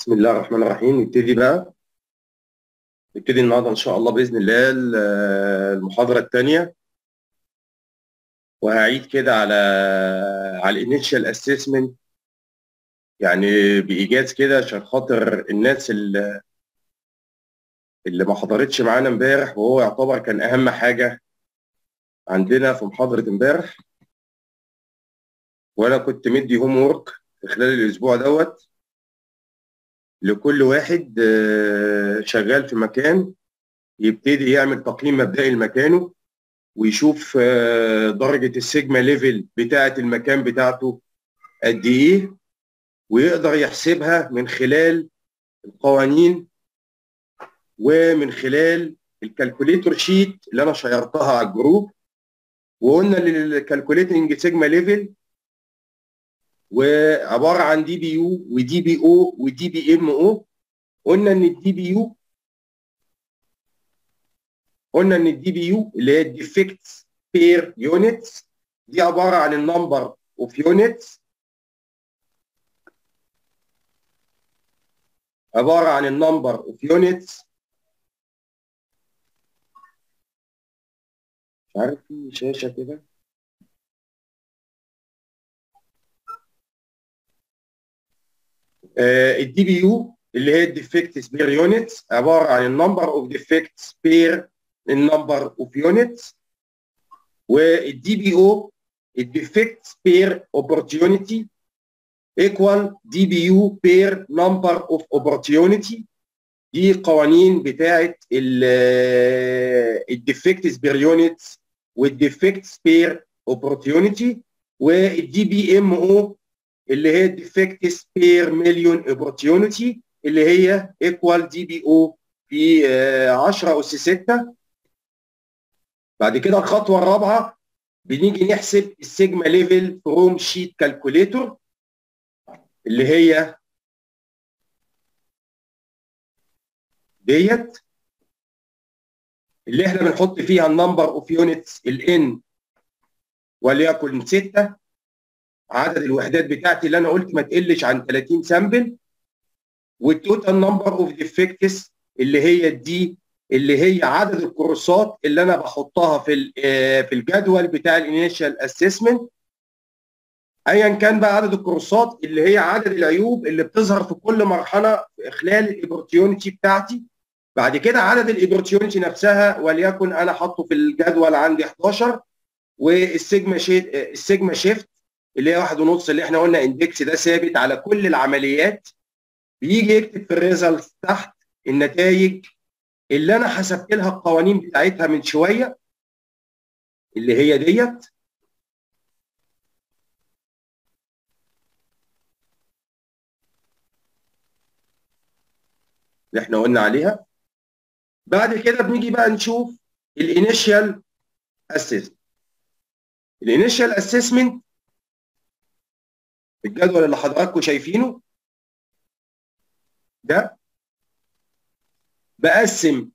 بسم الله الرحمن الرحيم نبتدي بقى نبتدي النهارده ان شاء الله باذن الله ال- المحاضره الثانية وهعيد كده على على ال initial assessment يعني بايجاز كده عشان خاطر الناس اللي اللي ما حضرتش معانا امبارح وهو يعتبر كان اهم حاجة عندنا في محاضره امبارح وأنا كنت مدي homework في خلال الأسبوع دوت لكل واحد آه، شغال في مكان يبتدي يعمل تقييم مبدئي لمكانه ويشوف آه، درجة ال sigma level بتاعة المكان بتاعته قد إيه ويقدر يحسبها من خلال القوانين ومن خلال ال calculator sheet اللي أنا شيرتها على ال group. وقلنا لل calculating sigma level وعبارة عن دي بي يو ودي بي أو ودي بي ام أو قلنا إن ال DPU قلنا إن ال DPU اللي هي ال defects per units دي عبارة عن ال number of units عبارة عن ال number of units مش عارف في شاشة كده. ال DPU اللي هي ال defects per units عبارة عن ال number of defects per ال number of units وال DPO ال defects per opportunity equal DPU per number of opportunity. دي قوانين بتاعه ال defects per units وال defects per opportunity. وال DPMO اللي هي ال defects per million opportunity اللي هي equal DPO في آه، 10 اس 6 بعد كده الخطوة الرابعة بنيجي نحسب ال sigma level from sheet calculator اللي هي ديت. اللي إحنا بنحط فيها ال number of units الان وليكن 6 عدد الوحدات بتاعتي اللي أنا قلت ما تقلش عن 30 sample وال total number of defects اللي هي ال D اللي هي عدد ال cross ات اللي أنا بحطها في آه، في الجدول بتاع ال initial assessment ايا كان بقى عدد ال cross ات اللي هي عدد العيوب اللي بتظهر في كل مرحلة خلال ال opportunity بتاعتي. بعد كده عدد ال opportunity نفسها وليكن أنا حاطه في الجدول عندي 11 وال sigma ال sigma shift. اللي هي واحد ونص اللي إحنا قلنا index ده ثابت على كل العمليات بيجي يكتب في ال result تحت النتائج اللي أنا حسبت لها القوانين بتاعتها من شوية اللي هي ديت. اللي إحنا قلنا عليها. بعد كده بنيجي بقى نشوف ال initial assessment ال initial assessment الجدول اللي حضراتكم شايفينه ده بقسم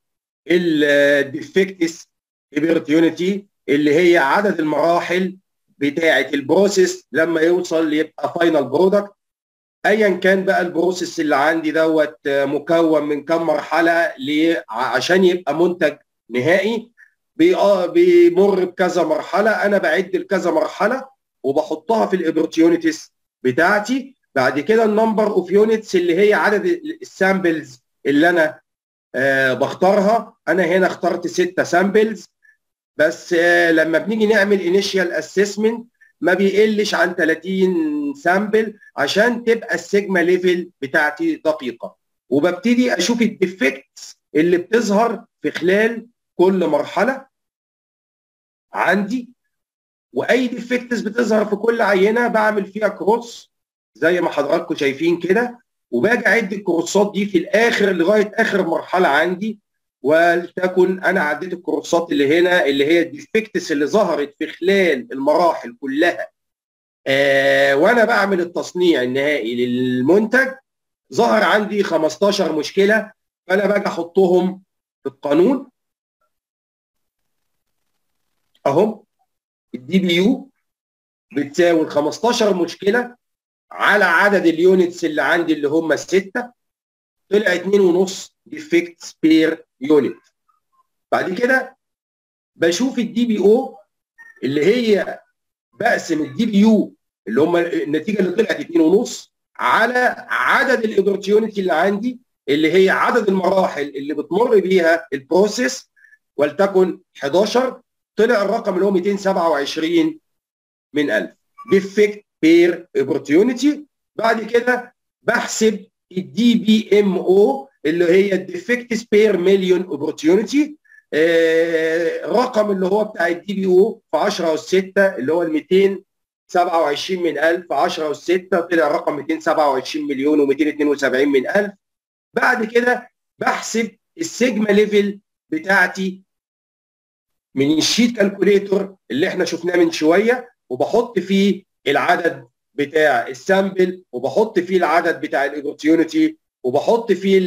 ال defects opportunity اللي هي عدد المراحل بتاعة ال process لما يوصل يبقى final product ايا كان بقى ال process اللي عندي دوت مكون من كم مرحلة عشان يبقى منتج نهائي آه بيمر بكذا مرحلة أنا بعد لكذا مرحلة وبحطها في ال opportunities بتاعتي. بعد كده ال number of units اللي هي عدد ال samples اللي أنا آه بختارها. أنا هنا اخترت ستة samples بس آه لما بنيجي نعمل initial assessment ما بيقلش عن 30 sample عشان تبقى ال sigma level بتاعتي دقيقة. وببتدي أشوف ال defects اللي بتظهر في خلال كل مرحلة. عندي وأي defects بتظهر في كل عينة بعمل فيها cross زي ما حضراتكم شايفين كده. وباجي أعد الكورسات دي في الآخر لغاية آخر مرحلة عندي. ولتكن أنا عديت الكورسات اللي هنا اللي هي الديفكتس اللي ظهرت في خلال المراحل كلها. آه وأنا بعمل التصنيع النهائي للمنتج. ظهر عندي 15 مشكلة فأنا باجي أحطهم في القانون. اهم ال DPU بتساوي ال 15 مشكلة على عدد ال units اللي عندي اللي هم ستة. طلع 2.5 defects per unit بعد كده بشوف ال DPO اللي هي بقسم ال DPU اللي هم النتيجة اللي طلعت 2.5 على عدد ال opportunity اللي عندي اللي هي عدد المراحل اللي بتمر بيها ال process ولتكن 11 طلع الرقم اللي هو 227 من 1000 defect per opportunity بعد كده بحسب ال DPMO اللي هي ال defects per million opportunity الرقم اللي هو بتاع ال DPO في 10 اس 6 اللي هو ال 227 من 1000 في 10 اس 6 طلع رقم 227 مليون و272 من 1000 بعد كده بحسب ال sigma level بتاعتي من ال sheet calculator اللي إحنا شفناه من شوية وبحط فيه العدد بتاع ال sample وبحط فيه العدد بتاع ال opportunity وبحط فيه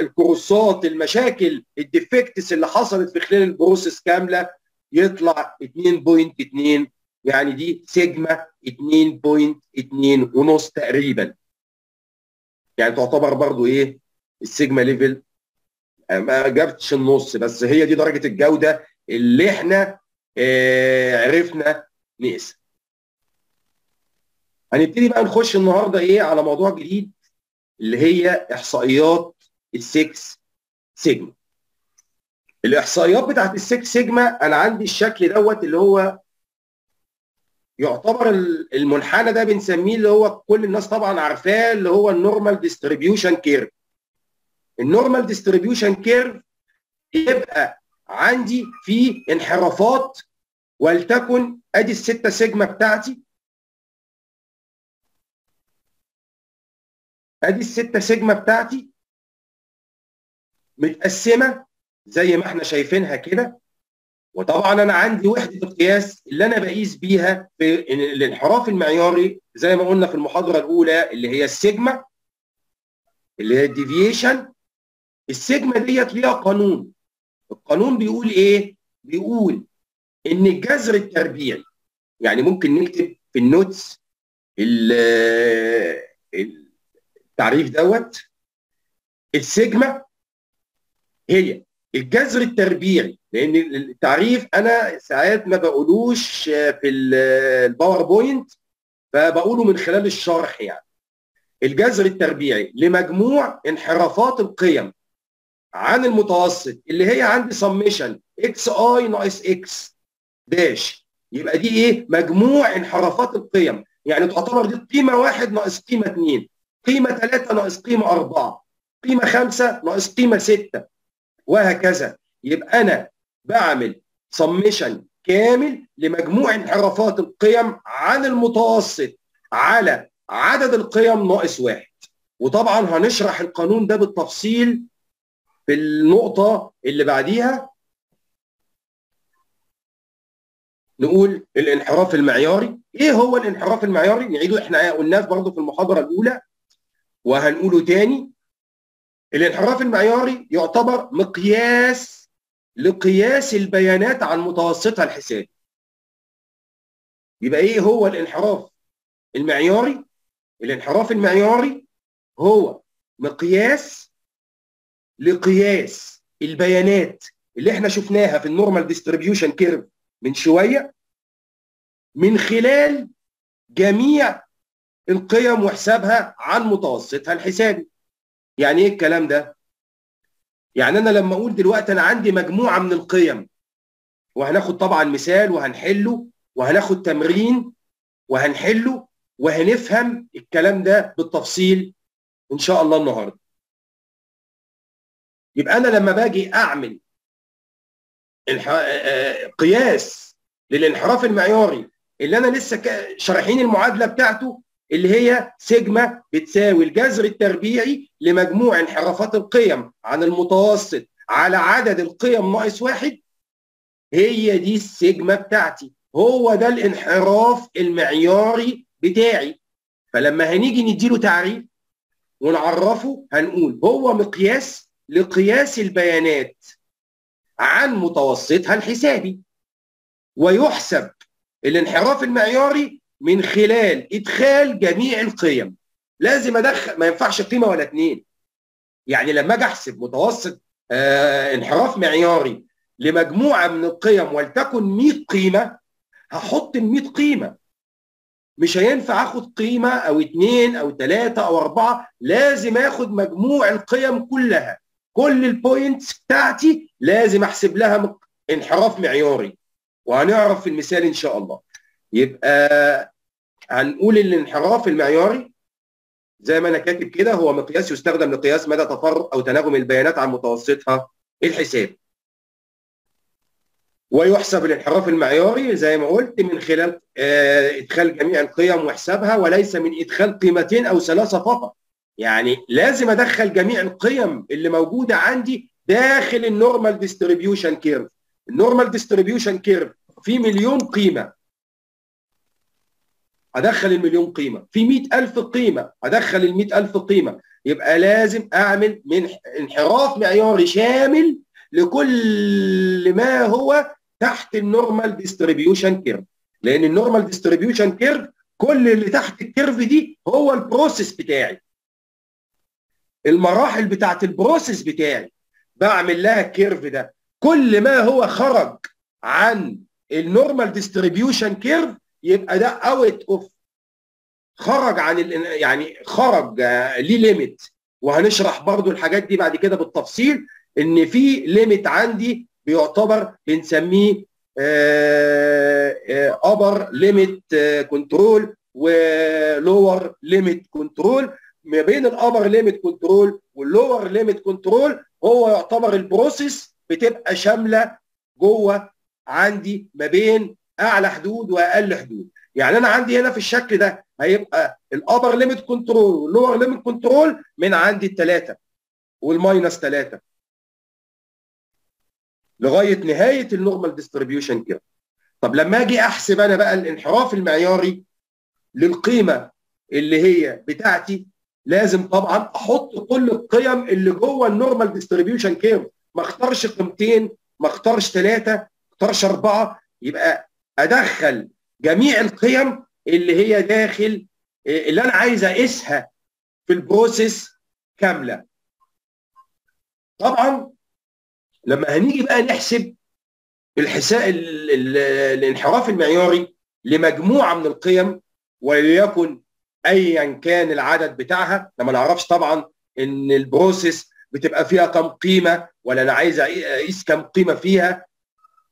الكروسات المشاكل ال defects اللي حصلت في خلال ال process كاملة يطلع 2.2 يعني دي سيجما 2.2 ونص تقريبا. يعني تعتبر برضو إيه؟ ال sigma level. ما جابتش النص بس هي دي درجة الجودة اللي إحنا آه عرفنا نقيسها هنبتدي بقى نخش النهارده إيه على موضوع جديد اللي هي إحصائيات ال Six Sigma. الإحصائيات بتاعت ال Six Sigma أنا عندي الشكل دوت اللي هو يعتبر المنحنى ده بنسميه اللي هو كل الناس طبعا عارفاه اللي هو ال normal distribution curve. ال normal distribution curve يبقى عندي في انحرافات ولتكن أدي الستة سيجما بتاعتي. أدي الستة سيجما بتاعتي متقسمة زي ما إحنا شايفينها كده. وطبعا أنا عندي وحدة القياس اللي أنا بقيس بيها في الانحراف المعياري زي ما قلنا في المحاضرة الأولى اللي هي السيجما اللي هي ال deviation. السيجما ديت ليها قانون. القانون بيقول إيه؟ بيقول إن الجذر التربيعي يعني ممكن نكتب في ال notes التعريف دوت السيجما هي الجذر التربيعي لأن التعريف أنا ساعات ما بقولوش في ال PowerPoint فبقوله من خلال الشرح يعني. الجذر التربيعي لمجموع انحرافات القيم. عن المتوسط اللي هي عندي سميشن إكس اي ناقص x dash. يبقى دي إيه؟ مجموع انحرافات القيم. يعني تعتبر دي قيمة واحد ناقص قيمة اثنين قيمة ثلاثة ناقص قيمة أربعة. قيمة خمسة ناقص قيمة ستة. وهكذا. يبقى أنا بعمل سميشن كامل لمجموع انحرافات القيم عن المتوسط على عدد القيم ناقص واحد. وطبعا هنشرح القانون ده بالتفصيل في النقطة اللي بعديها نقول الانحراف المعياري. إيه هو الانحراف المعياري؟ نعيده إحنا قلناه برضه في المحاضرة الأولى وهنقوله تاني. الانحراف المعياري يعتبر مقياس لقياس البيانات عن متوسطها الحسابي يبقى إيه هو الانحراف المعياري؟ الانحراف المعياري هو مقياس لقياس البيانات اللي إحنا شفناها في ال normal distribution curve من شوية من خلال جميع القيم وحسابها عن متوسطها الحسابي. يعني إيه الكلام ده؟ يعني أنا لما أقول دلوقتي أنا عندي مجموعة من القيم وهناخد طبعا مثال وهنحله وهناخد تمرين وهنحله وهنفهم الكلام ده بالتفصيل إن شاء الله النهارده. يبقى أنا لما باجي أعمل قياس للانحراف المعياري اللي أنا لسه شارحين المعادلة بتاعته اللي هي سيجما بتساوي الجذر التربيعي لمجموع انحرافات القيم عن المتوسط على عدد القيم ناقص واحد هي دي السيجما بتاعتي. هو ده الانحراف المعياري بتاعي. فلما هنيجي نديله تعريف ونعرفه هنقول هو مقياس لقياس البيانات عن متوسطها الحسابي. ويحسب الانحراف المعياري من خلال إدخال جميع القيم. لازم أدخل ما ينفعش قيمة ولا اتنين. يعني لما أجي أحسب متوسط آه انحراف معياري لمجموعة من القيم ولتكن 100 قيمة هحط ال 100 قيمة. مش هينفع آخد قيمة أو اثنين أو ثلاثة أو أربعة لازم آخد مجموع القيم كلها. كل البوينتس بتاعتي لازم أحسب لها انحراف معياري. وهنعرف في المثال إن شاء الله. يبقى هنقول الانحراف المعياري زي ما أنا كاتب كده هو مقياس يستخدم لقياس مدى تفرق أو تناغم البيانات عن متوسطها الحساب. ويحسب الانحراف المعياري زي ما قلت من خلال إدخال جميع القيم وحسابها وليس من إدخال قيمتين أو ثلاثة فقط. يعني لازم أدخل جميع القيم اللي موجودة عندي داخل ال normal distribution curve ال normal distribution curve في مليون قيمة. أدخل المليون قيمة. في 100000 قيمة. أدخل ال 100000 قيمة. يبقى لازم أعمل من انحراف معياري شامل لكل ما هو تحت ال normal distribution curve لأن ال normal distribution curve كل اللي تحت ال curve دي هو ال process بتاعي. المراحل بتاعت ال process بتاعي. بعمل لها ال curve ده. كل ما هو خرج عن ال normal distribution curve يبقى ده out of خرج عن يعني خرج ليه limit وهنشرح برضو الحاجات دي بعد كده بالتفصيل إن في limit عندي بيعتبر بنسميه upper limit control و lower limit control ما بين ال upper limit control وال lower limit control هو يعتبر ال process بتبقى شاملة جوه عندي ما بين أعلى حدود وأقل حدود. يعني أنا عندي هنا في الشكل ده هيبقى ال upper limit control وال lower limit control من عندي الثلاثه وال minus ثلاثة لغاية نهاية ال normal distribution curve طب لما أجي أحسب أنا بقى الانحراف المعياري للقيمة اللي هي بتاعتي لازم طبعا أحط كل القيم اللي جوه ال normal distribution curve ما أختارش قيمتين ما أختارش ثلاثة ما أختارش أربعة. يبقى أدخل جميع القيم اللي هي داخل اللي أنا عايز أقيسها في ال process كاملة. طبعا لما هنيجي بقى نحسب الحساب الانحراف المعياري لمجموعة من القيم وليكن ايا كان العدد بتاعها أنا ما نعرفش طبعا إن البروسيس بتبقى فيها كم قيمة ولا أنا عايز أقيس كم قيمة فيها.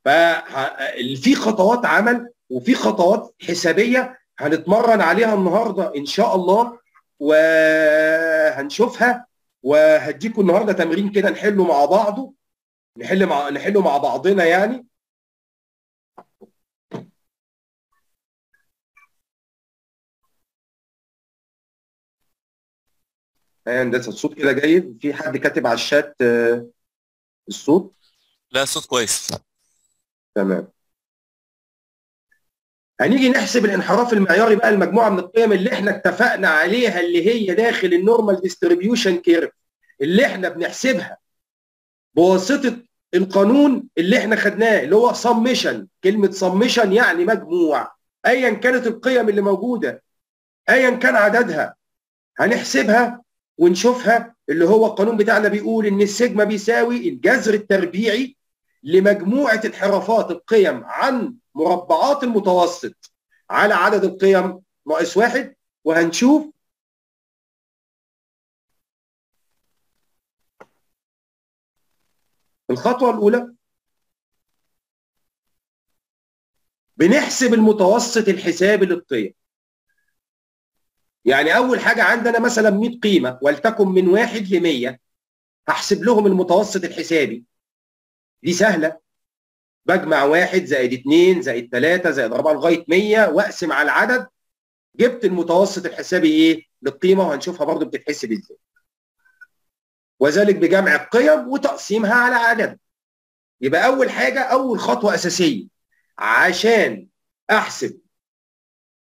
ففي خطوات عمل وفي خطوات حسابية هنتمرن عليها النهارده إن شاء الله وهنشوفها وهديكم النهارده تمرين كده نحله مع بعضه نحل مع نحله مع بعضنا يعني. هندسه الصوت كده جيد في حد كاتب على الشات الصوت؟ لا الصوت كويس. تمام. هنيجي نحسب الانحراف المعياري بقى المجموعة من القيم اللي إحنا اتفقنا عليها اللي هي داخل ال normal distribution curve اللي إحنا بنحسبها بواسطة القانون اللي إحنا خدناه اللي هو سمشن كلمة سمشن يعني مجموع ايا كانت القيم اللي موجودة ايا كان عددها. هنحسبها ونشوفها اللي هو القانون بتاعنا بيقول إن السيجما بيساوي الجذر التربيعي لمجموعة انحرافات القيم عن مربعات المتوسط على عدد القيم. ناقص واحد. وهنشوف الخطوة الأولى بنحسب المتوسط الحسابي للقيم. يعني أول حاجة عندنا مثلا 100 قيمة ولتكن من 1 ل 100 هحسب لهم المتوسط الحسابي. دي سهلة. بجمع واحد زائد اثنين زائد ثلاثة زائد أربعة لغاية 100 وأقسم على العدد. جبت المتوسط الحسابي إيه؟ للقيمة وهنشوفها برضو بتتحسب إزاي. وذلك بجمع القيم وتقسيمها على عدد. يبقى أول حاجة أول خطوة أساسية. عشان أحسب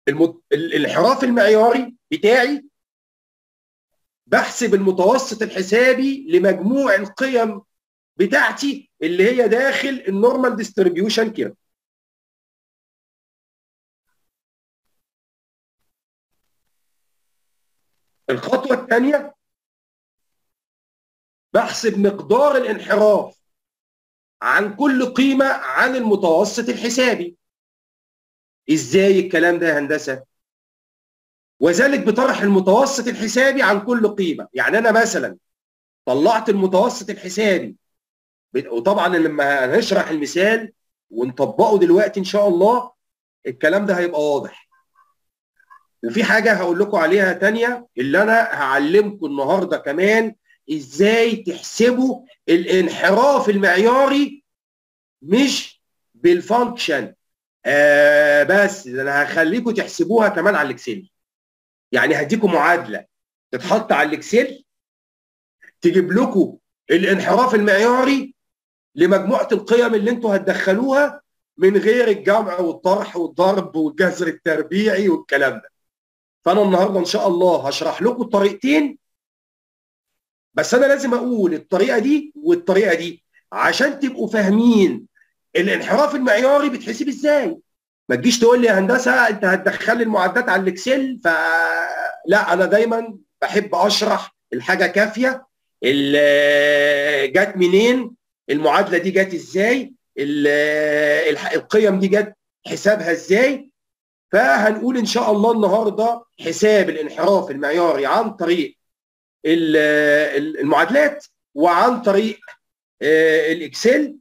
المت... الانحراف المعياري بتاعي بحسب المتوسط الحسابي لمجموع القيم بتاعتي اللي هي داخل ال normal distribution curve الخطوة الثانية بحسب مقدار الانحراف عن كل قيمة عن المتوسط الحسابي. إزاي الكلام ده يا هندسة؟ وذلك بطرح المتوسط الحسابي عن كل قيمة. يعني أنا مثلا طلعت المتوسط الحسابي. وطبعا لما هنشرح المثال ونطبقه دلوقتي إن شاء الله الكلام ده هيبقى واضح. وفي حاجة هقول لكم عليها تانية اللي أنا هعلمكم النهارده كمان. إزاي تحسبوا الانحراف المعياري مش بال function. آه بس أنا هخليكم تحسبوها كمان على ال Excel. يعني هديكم معادلة. تتحط على ال Excel تجيب لكم الانحراف المعياري لمجموعة القيم اللي أنتوا هتدخلوها من غير الجمع والطرح والضرب والجذر التربيعي والكلام ده. فأنا النهارده إن شاء الله هشرح لكم الطريقتين. بس أنا لازم أقول الطريقة دي والطريقة دي عشان تبقوا فاهمين الانحراف المعياري بيتحسب إزاي؟ ما تجيش تقول لي يا هندسة أنت هتدخل لي المعدات على الإكسل فلا أنا دايما بحب أشرح الحاجة كافية. جت منين؟ المعادلة دي جت إزاي؟ القيم دي جت حسابها إزاي؟ فهنقول إن شاء الله النهارده حساب الانحراف المعياري عن طريق المعادلات وعن طريق الإكسل.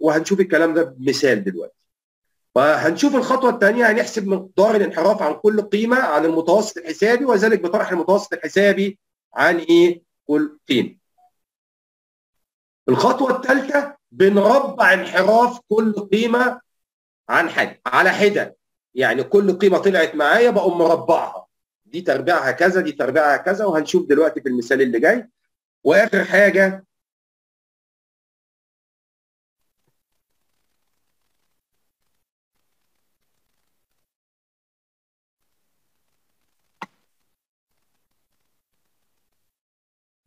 وهنشوف الكلام ده بمثال دلوقتي. فهنشوف الخطوة الثانية هنحسب مقدار الانحراف عن كل قيمة عن المتوسط الحسابي وذلك بطرح المتوسط الحسابي عن إيه؟ كل قيمة. الخطوة الثالثه بنربع انحراف كل قيمة عن حد على حدة. يعني كل قيمة طلعت معايا بقوم مربعها. دي تربيعها كذا دي تربيعها كذا وهنشوف دلوقتي في المثال اللي جاي. وآخر حاجة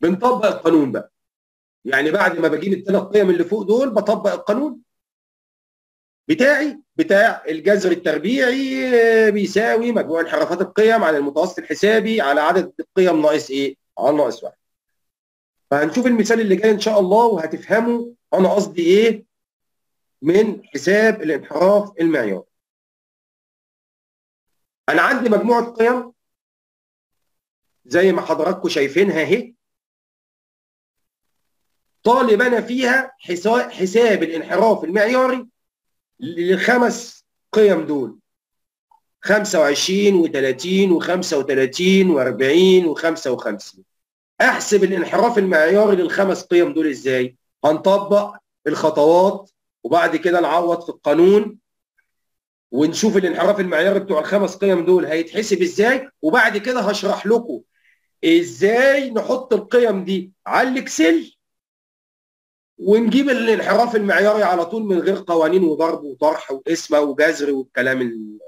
بنطبق القانون بقى يعني بعد ما بجيب الثلاث قيم اللي فوق دول بطبق القانون بتاعي بتاع الجذر التربيعي بيساوي مجموع انحرافات القيم على المتوسط الحسابي على عدد القيم ناقص إيه؟ على ناقص واحد. فهنشوف المثال اللي جاي إن شاء الله وهتفهموا أنا قصدي إيه من حساب الانحراف المعياري. أنا عندي مجموعة قيم زي ما حضراتكم شايفينها أهي طالب أنا فيها حساب الانحراف المعياري للخمس قيم دول. 25 و30 و35 و40 و55 أحسب الانحراف المعياري للخمس قيم دول إزاي؟ هنطبق الخطوات وبعد كده نعوض في القانون ونشوف الانحراف المعياري بتوع الخمس قيم دول هيتحسب إزاي؟ وبعد كده هشرح لكم إزاي نحط القيم دي على الإكسل ونجيب الانحراف المعياري على طول من غير قوانين وضرب وطرح وقسمه وجذر والكلام ال...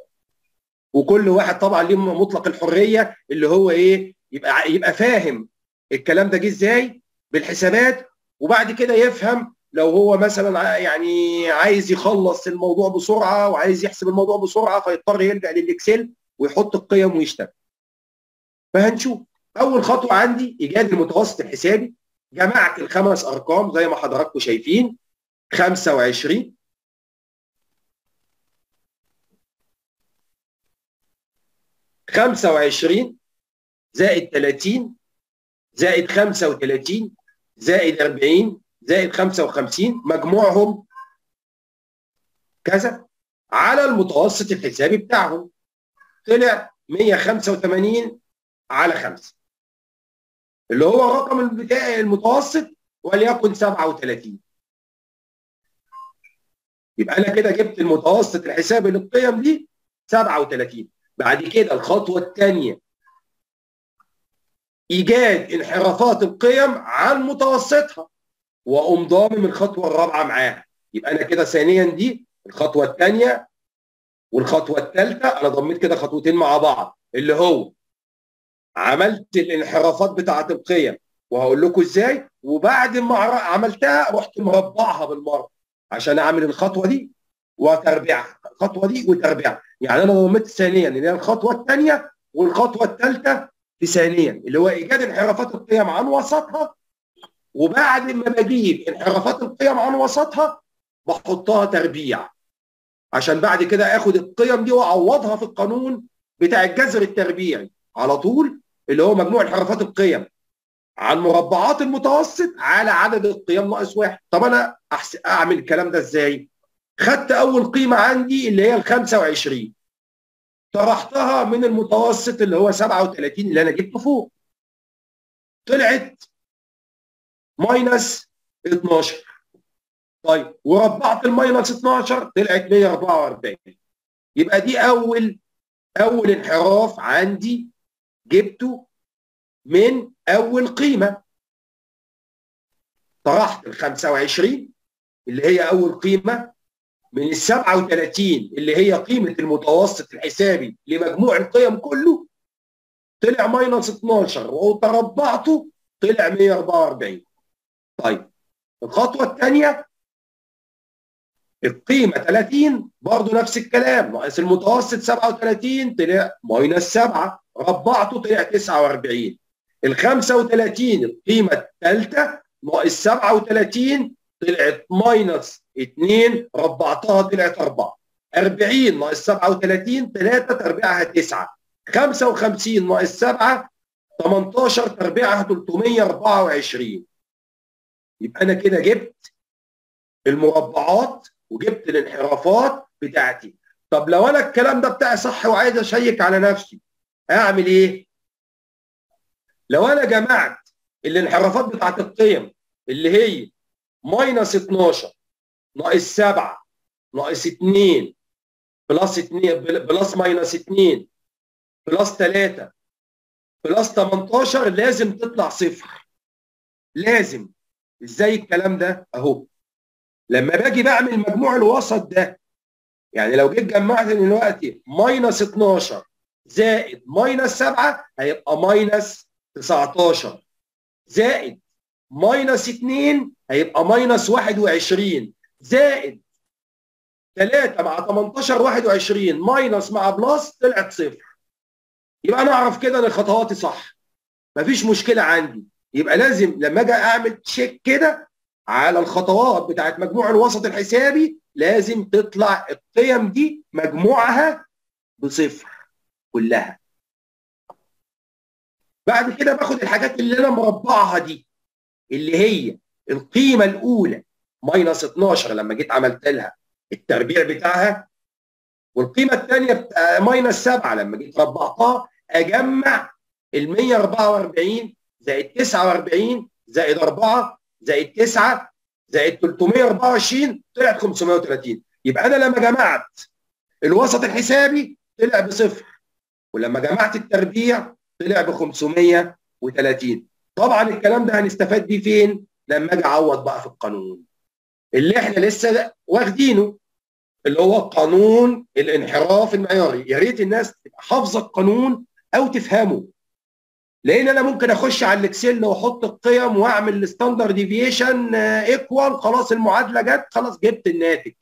وكل واحد طبعا ليه مطلق الحرية اللي هو إيه يبقى يبقى فاهم الكلام ده جه إزاي بالحسابات وبعد كده يفهم لو هو مثلا يعني عايز يخلص الموضوع بسرعة وعايز يحسب الموضوع بسرعة فيضطر يرجع للإكسل ويحط القيم ويشتغل. فهنشوف أول خطوة عندي إيجاد المتوسط الحسابي جمعت الخمس أرقام زي ما حضراتكم شايفين. 25 25 زائد 30 زائد 35 زائد 40 زائد 55 مجموعهم كذا. على المتوسط الحسابي بتاعهم طلع 185 على 5 اللي هو الرقم بتاعي المتوسط وليكن 37 يبقى أنا كده جبت المتوسط الحسابي للقيم دي 37 بعد كده الخطوة الثانية إيجاد انحرافات القيم عن متوسطها. وأقوم ضامم الخطوة الرابعة معاها. يبقى أنا كده ثانيا دي الخطوة الثانية والخطوة الثالثه أنا ضميت كده خطوتين مع بعض. اللي هو عملت الانحرافات بتاعة القيم. وهقول لكم إزاي؟ وبعد ما عملتها رحت مربعها بالمرة عشان أعمل الخطوة دي وتربيعها الخطوة دي وتربيعها. يعني أنا ضميت ثانيا اللي هي الخطوة الثانية والخطوة الثالثة في ثانيا اللي هو إيجاد انحرافات القيم عن وسطها. وبعد ما بجيب انحرافات القيم عن وسطها بحطها تربيع. عشان بعد كده آخد القيم دي وأعوضها في القانون بتاع الجذر التربيعي. على طول اللي هو مجموع انحرافات القيم. عن مربعات المتوسط على عدد القيم ناقص واحد. طب أنا أعمل الكلام ده إزاي؟ خدت أول قيمة عندي اللي هي ال 25 طرحتها من المتوسط اللي هو 37 اللي أنا جبته فوق. طلعت minus 12 طيب وربعت ال minus 12 طلعت 144 يبقى دي أول أول انحراف عندي جبته من أول قيمة. طرحت ال 25 اللي هي أول قيمة من ال 37 اللي هي قيمة المتوسط الحسابي لمجموع القيم كله طلع minus 12 وتربعته طلع 144 طيب الخطوة الثانية القيمة 30 برضه نفس الكلام ناقص المتوسط 37 طلع minus 7 ربعته طلع 49 ال 35 القيمة الثالثة ناقص 37 طلعت ماينس 2 ربعتها طلعت 4 40 ناقص 37 3 تربيعها 9 55 ناقص 7 18 تربيعها 324 يبقى أنا كده جبت المربعات وجبت الانحرافات بتاعتي. طب لو أنا الكلام ده بتاعي صح وعايز أشيك على نفسي أعمل إيه؟ لو أنا جمعت الانحرافات بتاعت القيم اللي هي minus 12 ناقص 7 ناقص 2 plus 2 plus minus 2 plus 3 plus 18 لازم تطلع صفر. لازم. إزاي الكلام ده؟ أهو. لما باجي بعمل مجموع الوسط ده يعني لو جيت جمعت دلوقتي minus 12 زائد minus 7 هيبقى minus 19 زائد minus 2 هيبقى minus 21 زائد 3 مع 18 21 minus مع plus طلعت صفر. يبقى أنا أعرف كده إن خطواتي صح. مفيش مشكلة عندي. يبقى لازم لما أجي أعمل check كده على الخطوات بتاعت مجموع الوسط الحسابي لازم تطلع القيم دي مجموعها بصفر. كلها. بعد كده باخد الحاجات اللي أنا مربعها دي اللي هي القيمة الأولى minus 12 لما جيت عملت لها التربيع بتاعها والقيمة الثانية minus 7 لما جيت ربعتها أجمع ال 144 زائد 49 زائد 4 زائد 9 زائد 324 طلعت 530 يبقى أنا لما جمعت الوسط الحسابي طلع بصفر. ولما جمعت التربيع طلع ب 530 طبعا الكلام ده هنستفاد بيه فين؟ لما أجي أعوض بقى في القانون. اللي إحنا لسه واخدينه اللي هو قانون الانحراف المعياري. يا ريت الناس تبقى حافظة القانون أو تفهمه. لأن أنا ممكن أخش على ال Excel وأحط القيم وأعمل ال standard deviation equal خلاص المعادلة جت خلاص جبت الناتج.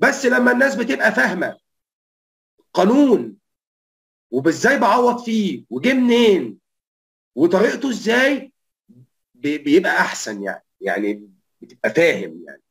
بس لما الناس بتبقى فاهمة قانون وبازاي بعوض فيه وجه منين وطريقته إزاي بيبقى احسن يعني يعني بتبقى فاهم يعني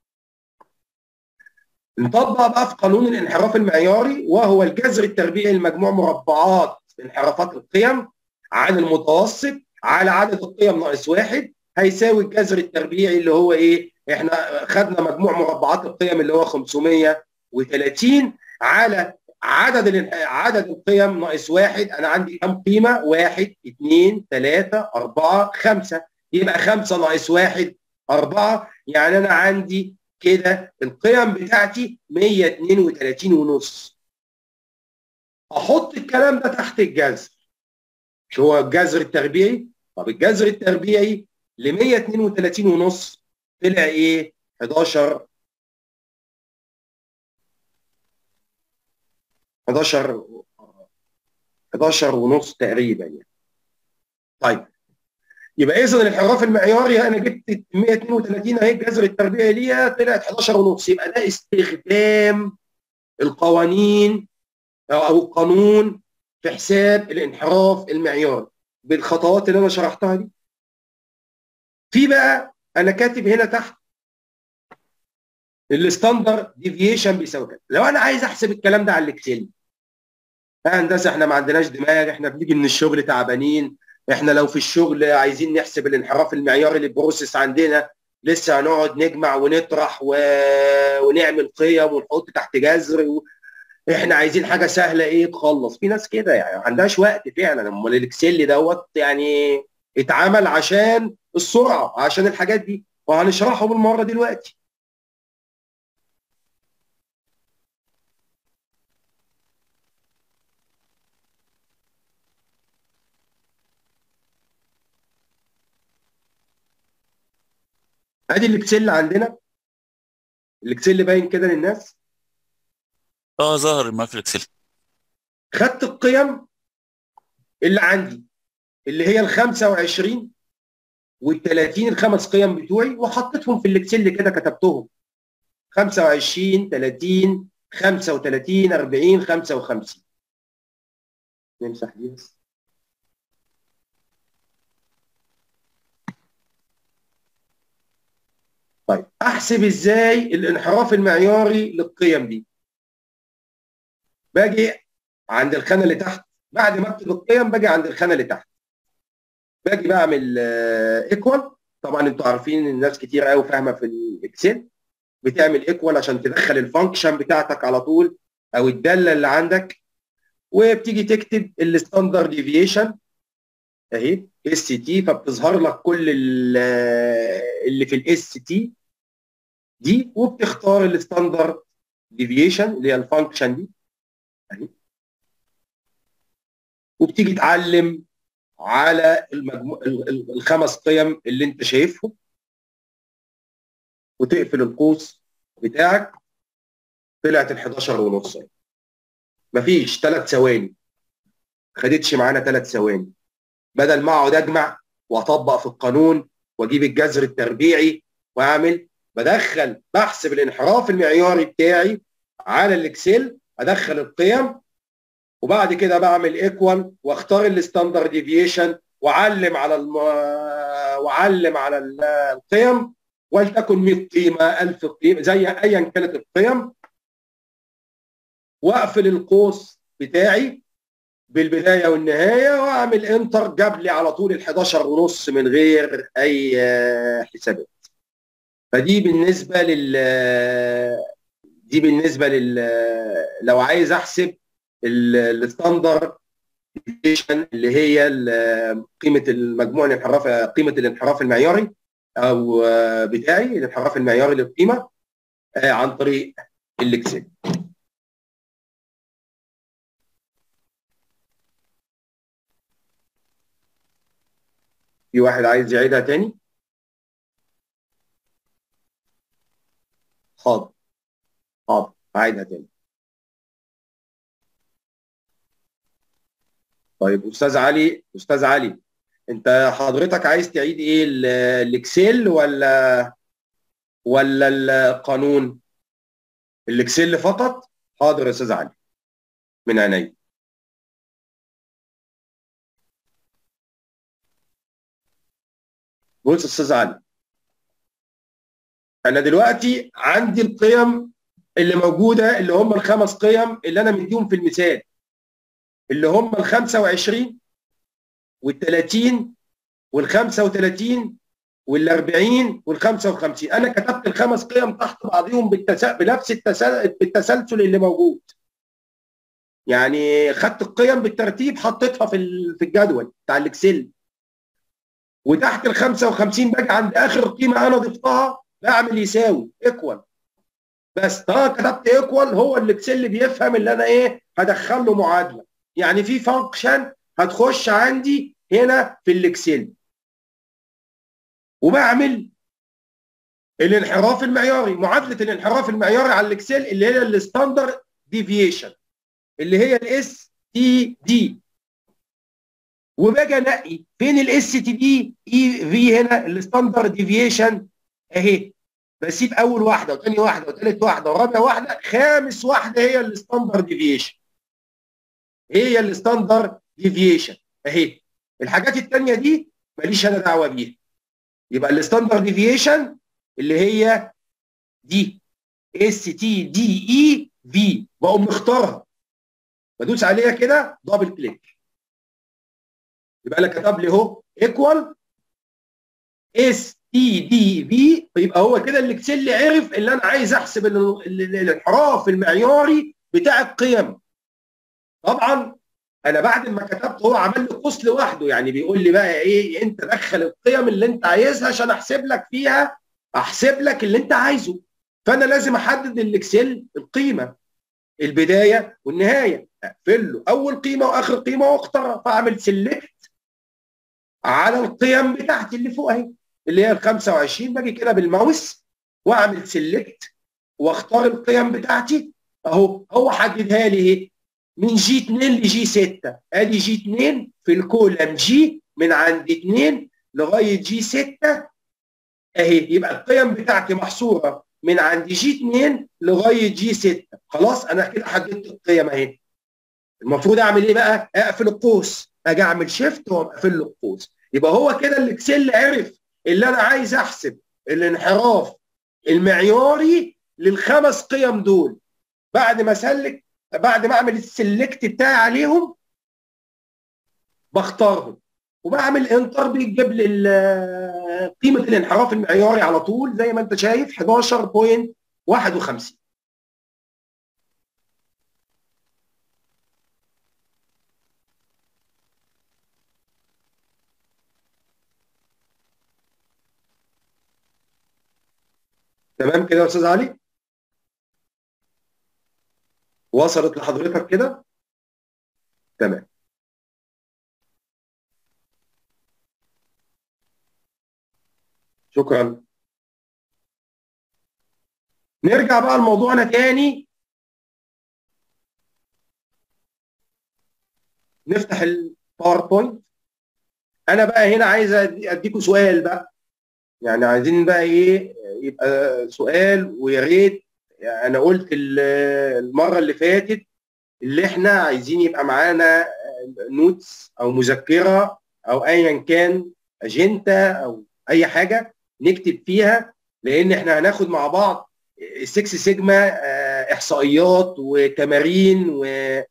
نطبق بقى في قانون الانحراف المعياري وهو الجذر التربيعي لمجموع مربعات انحرافات القيم عن المتوسط على عدد القيم ناقص واحد هيساوي الجذر التربيعي اللي هو إيه؟ إحنا خدنا مجموع مربعات القيم اللي هو 530 على عدد عدد القيم ناقص واحد أنا عندي كم قيمة؟ واحد اثنين ثلاثة أربعة خمسة. يبقى خمسة ناقص واحد أربعة. يعني أنا عندي كده القيم بتاعتي 132 ونص. أحط الكلام ده تحت الجذر. مش هو الجذر التربيعي؟ طب الجذر التربيعي ل 132 ونص طلع إيه؟ 11 11 11 ونص تقريبا يعني. طيب. يبقى اذا الانحراف المعياري أنا جبت 132 أهي الجذر التربيعي ليها طلعت 11 ونص. يبقى ده استخدام القوانين أو القانون في حساب الانحراف المعياري بالخطوات اللي أنا شرحتها دي. في بقى أنا كاتب هنا تحت ال standard deviation بيساوي كده لو أنا عايز أحسب الكلام ده على ال Excel هندسة إحنا ما عندناش دماغ إحنا بنيجي من الشغل تعبانين. إحنا لو في الشغل عايزين نحسب الانحراف المعياري لل process عندنا لسه هنقعد نجمع ونطرح و... ونعمل قيم ونحط تحت جذر و... إحنا عايزين حاجة سهلة إيه؟ تخلص. في ناس كده يعني ما عندهاش وقت فعلا. أمال ال Excel دوت يعني اتعمل عشان السرعة عشان الحاجات دي. وهنشرحه بالمرة دلوقتي. ادي ال Excel عندنا ال Excel باين كده للناس. آه ظهر ما في ال Excel خدت القيم اللي عندي اللي هي ال 25 وال 30 الخمس قيم بتوعي وحطيتهم في ال Excel كده كتبتهم. 25 30 35 40 55 نمسح دي بس. طيب أحسب إزاي الانحراف المعياري للقيم دي؟ باجي عند الخانة اللي تحت بعد ما أكتب القيم باجي عند الخانة اللي تحت. باجي بعمل equal طبعا أنتوا عارفين الناس كتير قوي فاهمة في ال Excel. بتعمل equal عشان تدخل ال function بتاعتك على طول أو الدالة اللي عندك. وبتيجي تكتب ال standard deviation. أهي. ST فبتظهر لك كل اللي في ال STD وبتختار ال standard deviation اللي هي ال function دي. اهي وبتيجي تعلم على المجمو... الخمس قيم اللي انت شايفهم. وتقفل القوس بتاعك. طلعت ال 11 ونص. مفيش ثلاث ثواني. خدتش معانا ثلاث ثواني. بدل ما أقعد أجمع وأطبق في القانون وأجيب الجذر التربيعي وأعمل بدخل بحسب الانحراف المعياري بتاعي على ال Excel أدخل القيم وبعد كده بعمل equal وأختار ال standard deviation وأعلم على الم... وأعلم على القيم ولتكن 100 قيمة 1000 قيمة زي ايا كانت القيم وأقفل القوس بتاعي بالبداية والنهاية وأعمل إنتر جاب لي على طول ال 11 ونص من غير أي حسابات. فدي بالنسبة لل دي بالنسبة لل لو عايز أحسب الستاندرد اللي هي قيمة المجموع الانحراف قيمة الانحراف المعياري أو بتاعي الانحراف المعياري للقيمة عن طريق الاكسل. في واحد عايز يعيدها تاني؟ حاضر. حاضر. هعيدها تاني. طيب أستاذ علي أستاذ علي أنت حضرتك عايز تعيد إيه؟ الإكسل ولا ولا القانون؟ الإكسل فقط؟ حاضر يا أستاذ علي. من عينيا. بص أستاذ علي. أنا دلوقتي عندي القيم اللي موجودة اللي هم الخمس قيم اللي أنا مديهم في المثال. اللي هم ال 25 وال 30 وال 35 وال 40 وال 55 أنا كتبت الخمس قيم تحت بعضهم بالتسا... بنفس التسل... بالتسلسل اللي موجود. يعني خدت القيم بالترتيب حطيتها في في الجدول بتاع ال Excel. وتحت ال 55 باجي عند آخر قيمة أنا ضفتها بعمل يساوي equal بس طالما كتبت equal هو ال Excel بيفهم اللي أنا إيه هدخل له معادلة. يعني في function هتخش عندي هنا في ال Excel وبعمل الانحراف المعياري معادلة الانحراف المعياري على ال Excel اللي هي ال standard deviation اللي هي ال STD وباجي انقي فين ال STDEV هنا ال standard deviation اهي. بسيب أول واحدة وثاني واحدة وثالث واحدة ورابع واحدة خامس واحدة هي ال standard deviation هي ال standard deviation اهي. الحاجات الثانية دي ماليش أنا دعوة بيها. يبقى ال standard deviation اللي هي دي اس تي دي اي في بقوم مختارها. بدوس عليها كده double click يبقى أنا كتب لي اهو equal STD V يبقى هو كده ال Excel عرف اللي أنا عايز أحسب الانحراف المعياري بتاع القيم. طبعا أنا بعد ما كتبت هو عمل لي قوس لوحده يعني بيقول لي بقى إيه أنت دخل القيم اللي أنت عايزها عشان أحسب لك فيها أحسب لك اللي أنت عايزه. فأنا لازم أحدد ال Excel القيمة البداية والنهاية. أقفل له أول قيمة وآخر قيمة واختارها فأعمل select على القيم بتاعتي اللي فوق اهي اللي هي ال 25 باجي كده بالماوس واعمل select واختار القيم بتاعتي. اهو هو حددها لي إيه من G 2 ل G 6 ادي G 2 في ال column G من عند 2 لغاية G 6 اهي يبقى القيم بتاعتي محصورة من عند G 2 لغاية G 6 خلاص أنا كده حددت القيم اهي. المفروض اعمل إيه بقى؟ اقفل القوس. أجي اعمل shift واقفل له القوس. يبقى هو كده ال Excel عرف اللي أنا عايز أحسب الانحراف المعياري للخمس قيم دول. بعد ما أسلك بعد ما أعمل السلكت بتاعي عليهم بختارهم. وبعمل انتر بيجيب لي قيمة الانحراف المعياري على طول زي ما أنت شايف 11.51 تمام كده يا أستاذ علي؟ وصلت لحضرتك كده؟ تمام. شكرا. نرجع بقى لموضوعنا تاني. نفتح الباوربوينت أنا بقى هنا عايز اديكم سؤال بقى. يعني عايزين بقى إيه؟ يبقى سؤال ويا ريت. أنا قلت المرة اللي فاتت اللي إحنا عايزين يبقى معانا notes أو مذكرة أو ايا كان أجندة أو أي حاجة نكتب فيها لأن إحنا هناخد مع بعض ال Six Sigma إحصائيات وتمارين وهي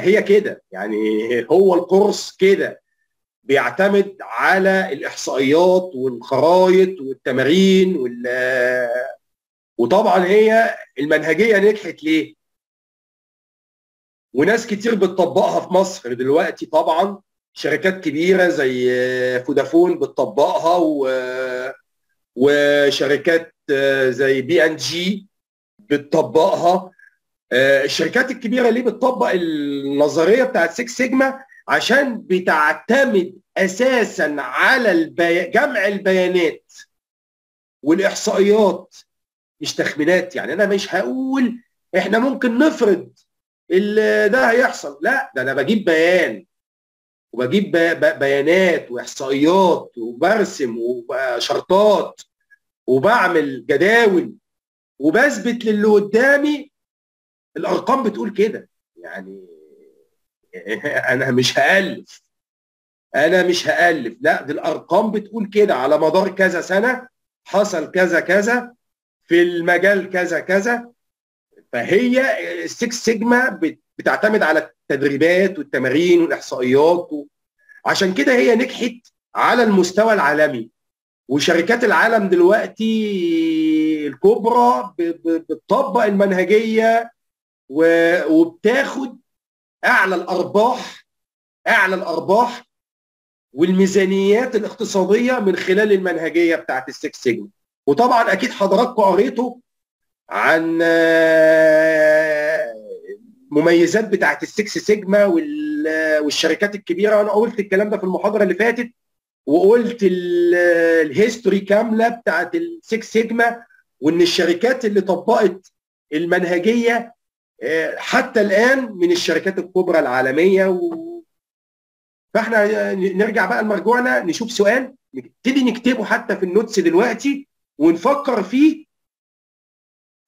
هي كده. يعني هو الكورس كده. بيعتمد على الإحصائيات والخرايط والتمارين وال وطبعا هي المنهجية نجحت ليه؟ وناس كتير بتطبقها في مصر دلوقتي طبعا شركات كبيرة زي فودافون بتطبقها و... وشركات زي بي إن جي بتطبقها الشركات الكبيرة ليه بتطبق النظرية بتاعت 6 سيجما عشان بتعتمد أساسا على البي... جمع البيانات والإحصائيات مش تخمينات. يعني أنا مش هقول إحنا ممكن نفرض اللي ده هيحصل. لا ده أنا بجيب بيان. وبجيب بيانات وإحصائيات وبرسم وشرطات وبعمل جداول وبثبت للي قدامي. الأرقام بتقول كده. يعني أنا مش هألف. أنا مش هالف لا دي الأرقام بتقول كده. على مدار كذا سنة حصل كذا كذا في المجال كذا كذا. فهي السكس سيجما بتعتمد على التدريبات والتمارين والإحصائيات و... عشان كده هي نجحت على المستوى العالمي. وشركات العالم دلوقتي الكبرى بتطبق المنهجية. وبتاخد أعلى الأرباح أعلى الأرباح والميزانيات الاقتصادية من خلال المنهجية بتاعت ال Six Sigma. وطبعا أكيد حضراتكم قريتوا عن المميزات بتاعت ال Six Sigma والشركات الكبيرة. أنا قلت الكلام ده في المحاضرة اللي فاتت وقلت ال history كاملة بتاعت ال Six Sigma وإن الشركات اللي طبقت المنهجية حتى الآن من الشركات الكبرى العالمية و... فاحنا نرجع بقى لمرجوعنا نشوف سؤال نبتدي نكتبه حتى في ال notes دلوقتي ونفكر فيه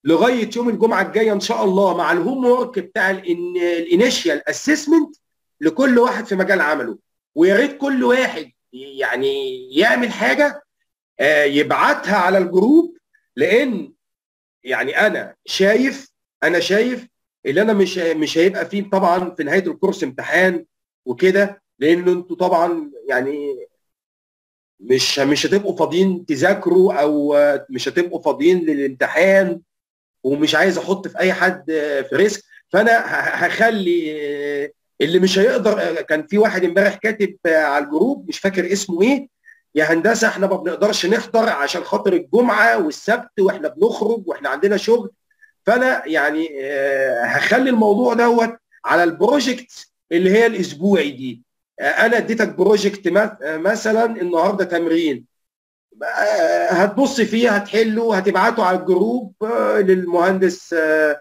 لغاية يوم الجمعة الجاية إن شاء الله مع ال homework بتاع ال initial assessment لكل واحد في مجال عمله. ويا ريت كل واحد يعني يعمل حاجة آه، يبعتها على الجروب لأن يعني أنا شايف أنا شايف اللي أنا مش مش هيبقى فيه طبعا في نهاية الكورس امتحان وكده. لأنه أنتوا طبعا يعني مش مش هتبقوا فاضيين تذاكروا أو مش هتبقوا فاضيين للامتحان ومش عايز أحط في اي حد في risk فانا هخلي اللي مش هيقدر كان في واحد امبارح كاتب على ال group مش فاكر اسمه إيه يا هندسة إحنا ما بنقدرش نحضر عشان خاطر الجمعة والسبت وإحنا بنخرج وإحنا عندنا شغل. فانا يعني آه، هخلي الموضوع دوت على ال project اللي هي الأسبوعي دي. أنا أديتك project مث- آه، مثلا النهارده تمرين. آه، هتبص فيه هتحله هتبعته على ال group آه، للمهندس آه،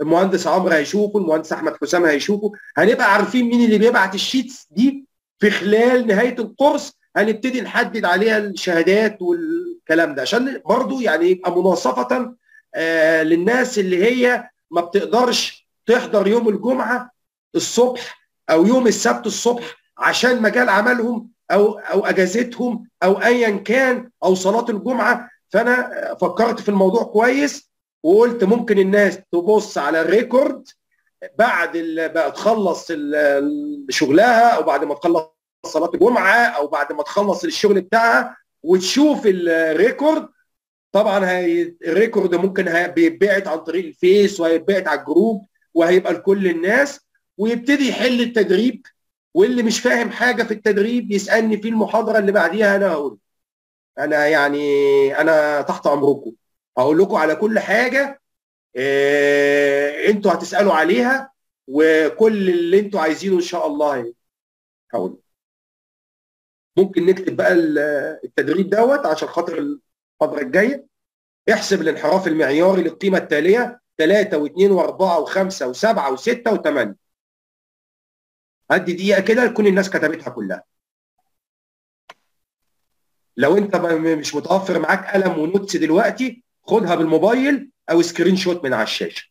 المهندس عمرو هيشوفه المهندس أحمد حسام هيشوفه هنبقى عارفين مين اللي بيبعت الشيتس دي في خلال نهاية الكورس. هنبتدي نحدد عليها الشهادات والكلام ده عشان برضو يعني يبقى مناصفة آه، للناس اللي هي ما بتقدرش تحضر يوم الجمعة الصبح أو يوم السبت الصبح عشان مجال عملهم أو أو أجازتهم أو ايا كان أو صلاة الجمعة. فأنا فكرت في الموضوع كويس وقلت ممكن الناس تبص على ال record بعد بقى تخلص شغلها أو بعد ما تخلص صلاة الجمعة أو بعد ما تخلص الشغل بتاعها وتشوف ال record. طبعا هي ال record ممكن هي- بيتبعت عن طريق ال Face وهيتبعت على ال group وهيبقى لكل الناس ويبتدي يحل التدريب واللي مش فاهم حاجة في التدريب يسألني في المحاضرة اللي بعديها أنا هقول. أنا يعني أنا تحت أمركم. هقول لكم على كل حاجة إيه أنتوا هتسألوا عليها وكل اللي أنتوا عايزينه إن شاء الله هقول. ممكن نكتب بقى ال- التدريب دوت عشان خاطر الفترة الجاية. احسب الانحراف المعياري للقيمة التالية 3 و2 و4 و5 و7 و6 و8 هدي دقيقة كده تكون الناس كتبتها كلها. لو انت مش متوفر معاك قلم و notes دلوقتي خدها بالموبايل أو screenshot من على الشاشة.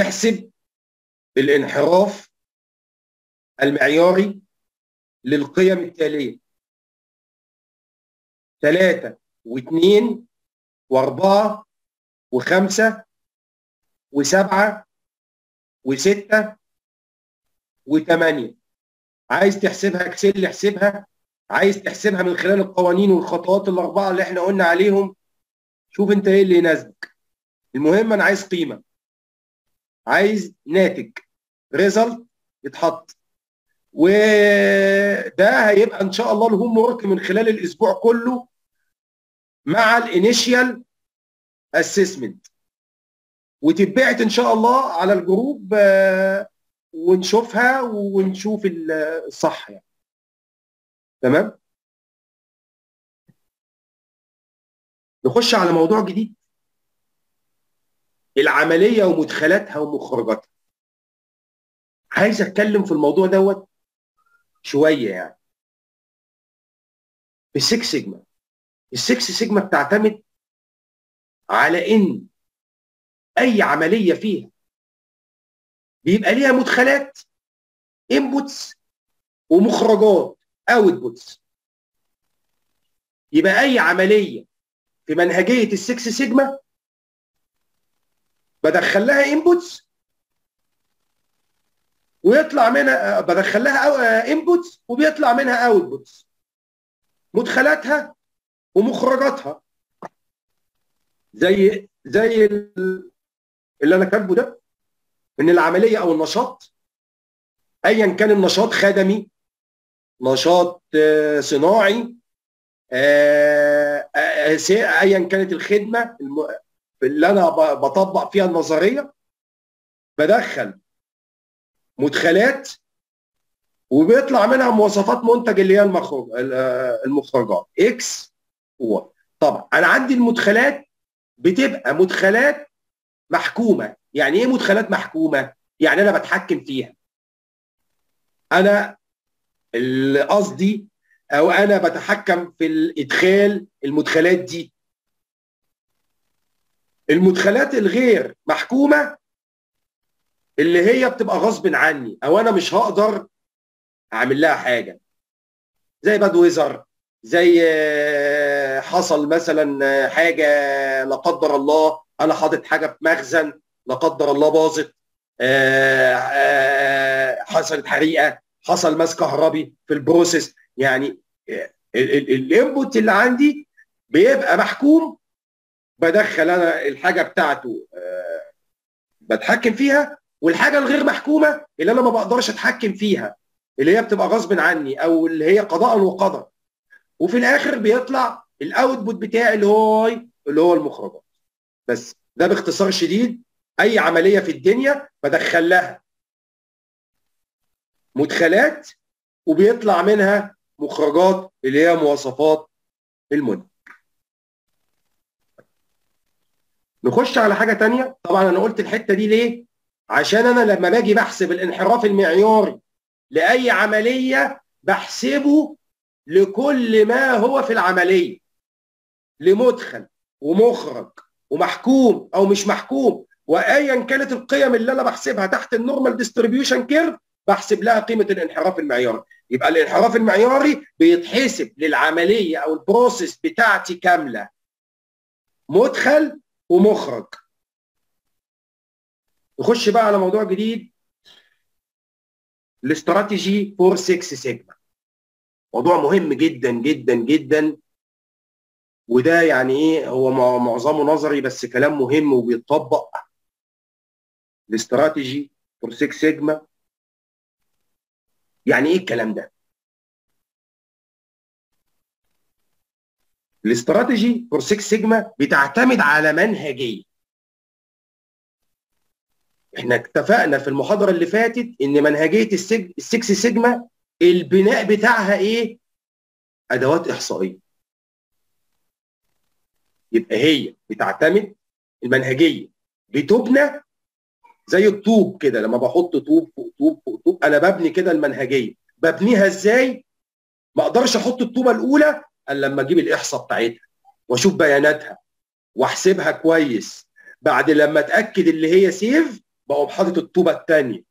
احسب الانحراف المعياري للقيم التالية. 3 و2 و4 و5 و7 و6 و8 عايز تحسبها اكسل احسبها. عايز تحسبها من خلال القوانين والخطوات الأربعة اللي إحنا قلنا عليهم. شوف انت إيه اللي يناسبك. المهم أنا عايز قيمة. عايز ناتج. result يتحط. وده هيبقى إن شاء الله ال homework من خلال الأسبوع كله مع ال initial assessment وتتبعت إن شاء الله على الجروب آه، ونشوفها ونشوف ال- الصح يعني. تمام؟ نخش على موضوع جديد. العملية ومدخلاتها ومخرجاتها. عايز أتكلم في الموضوع دوت شوية يعني. في ال Six Sigma ال Six Sigma بتعتمد على إن أي عملية فيها بيبقى ليها مدخلات inputs ومخرجات outputs يبقى أي عملية في منهجية ال Six Sigma بدخل لها inputs ويطلع منها بدخل لها inputs وبيطلع منها outputs مدخلاتها ومخرجاتها. زي زي اللي أنا كاتبه ده إن العملية أو النشاط ايا كان النشاط خدمي نشاط آه، صناعي آه، آه، ايا كانت الخدمة اللي أنا بطبق فيها النظرية بدخل مدخلات وبيطلع منها مواصفات منتج اللي هي المخرج ال- المخرجات. إكس و. طبعا أنا عندي المدخلات بتبقى مدخلات محكومة. يعني إيه مدخلات محكومة؟ يعني أنا بتحكم فيها. أنا قصدي أو أنا بتحكم في الإدخال المدخلات دي. المدخلات الغير محكومة اللي هي بتبقى غصب عني أو أنا مش هقدر اعمل لها حاجة. زي باد ويزر زي آه، حصل مثلا آه، حاجة لا قدر الله أنا حاطط حاجة في مخزن لا قدر الله باظت آه، حصلت حريقة حصل ماس كهربي في ال process. يعني ال input اللي عندي بيبقى محكوم بدخل أنا الحاجة بتاعته بتحكم فيها والحاجة الغير محكومة اللي أنا ما بقدرش أتحكم فيها اللي هي بتبقى غصب عني أو اللي هي قضاء وقدر. وفي الآخر بيطلع الاوتبوت بتاعي اللي هو اللي هو المخرجات. بس ده باختصار شديد أي عملية في الدنيا بدخل لها مدخلات وبيطلع منها مخرجات اللي هي مواصفات المنتج. نخش على حاجة تانية. طبعا أنا قلت الحتة دي ليه؟ عشان أنا لما باجي بحسب الانحراف المعياري لأي عملية بحسبه لكل ما هو في العملية لمدخل ومخرج ومحكوم أو مش محكوم وايا كانت القيم اللي أنا بحسبها تحت ال normal distribution curve بحسب لها قيمة الانحراف المعياري. يبقى الانحراف المعياري بيتحسب للعملية أو ال process بتاعتي كاملة مدخل ومخرج. نخش بقى على موضوع جديد. ال strategy for 6 سيجما. موضوع مهم جدا جدا جدا. وده يعني إيه؟ هو مع- معظمه نظري بس كلام مهم وبيتطبق. ال strategy for 6 سيجما. يعني إيه الكلام ده؟ ال strategy for 6 سيجما بتعتمد على منهجيه إحنا اتفقنا في المحاضرة اللي فاتت إن منهجية السج... السكس سيجما البناء بتاعها إيه؟ أدوات إحصائية. يبقى هي بتعتمد المنهجية بتبنى زي الطوب كده لما بحط طوب فوق طوب فوق طوب أنا ببني كده المنهجية. ببنيها إزاي؟ ما أقدرش أحط الطوبة الأولى إلا لما أجيب الإحصاء بتاعتها وأشوف بياناتها وأحسبها كويس. بعد لما أتأكد اللي هي safe بقوم حاطط الطوبة الثانية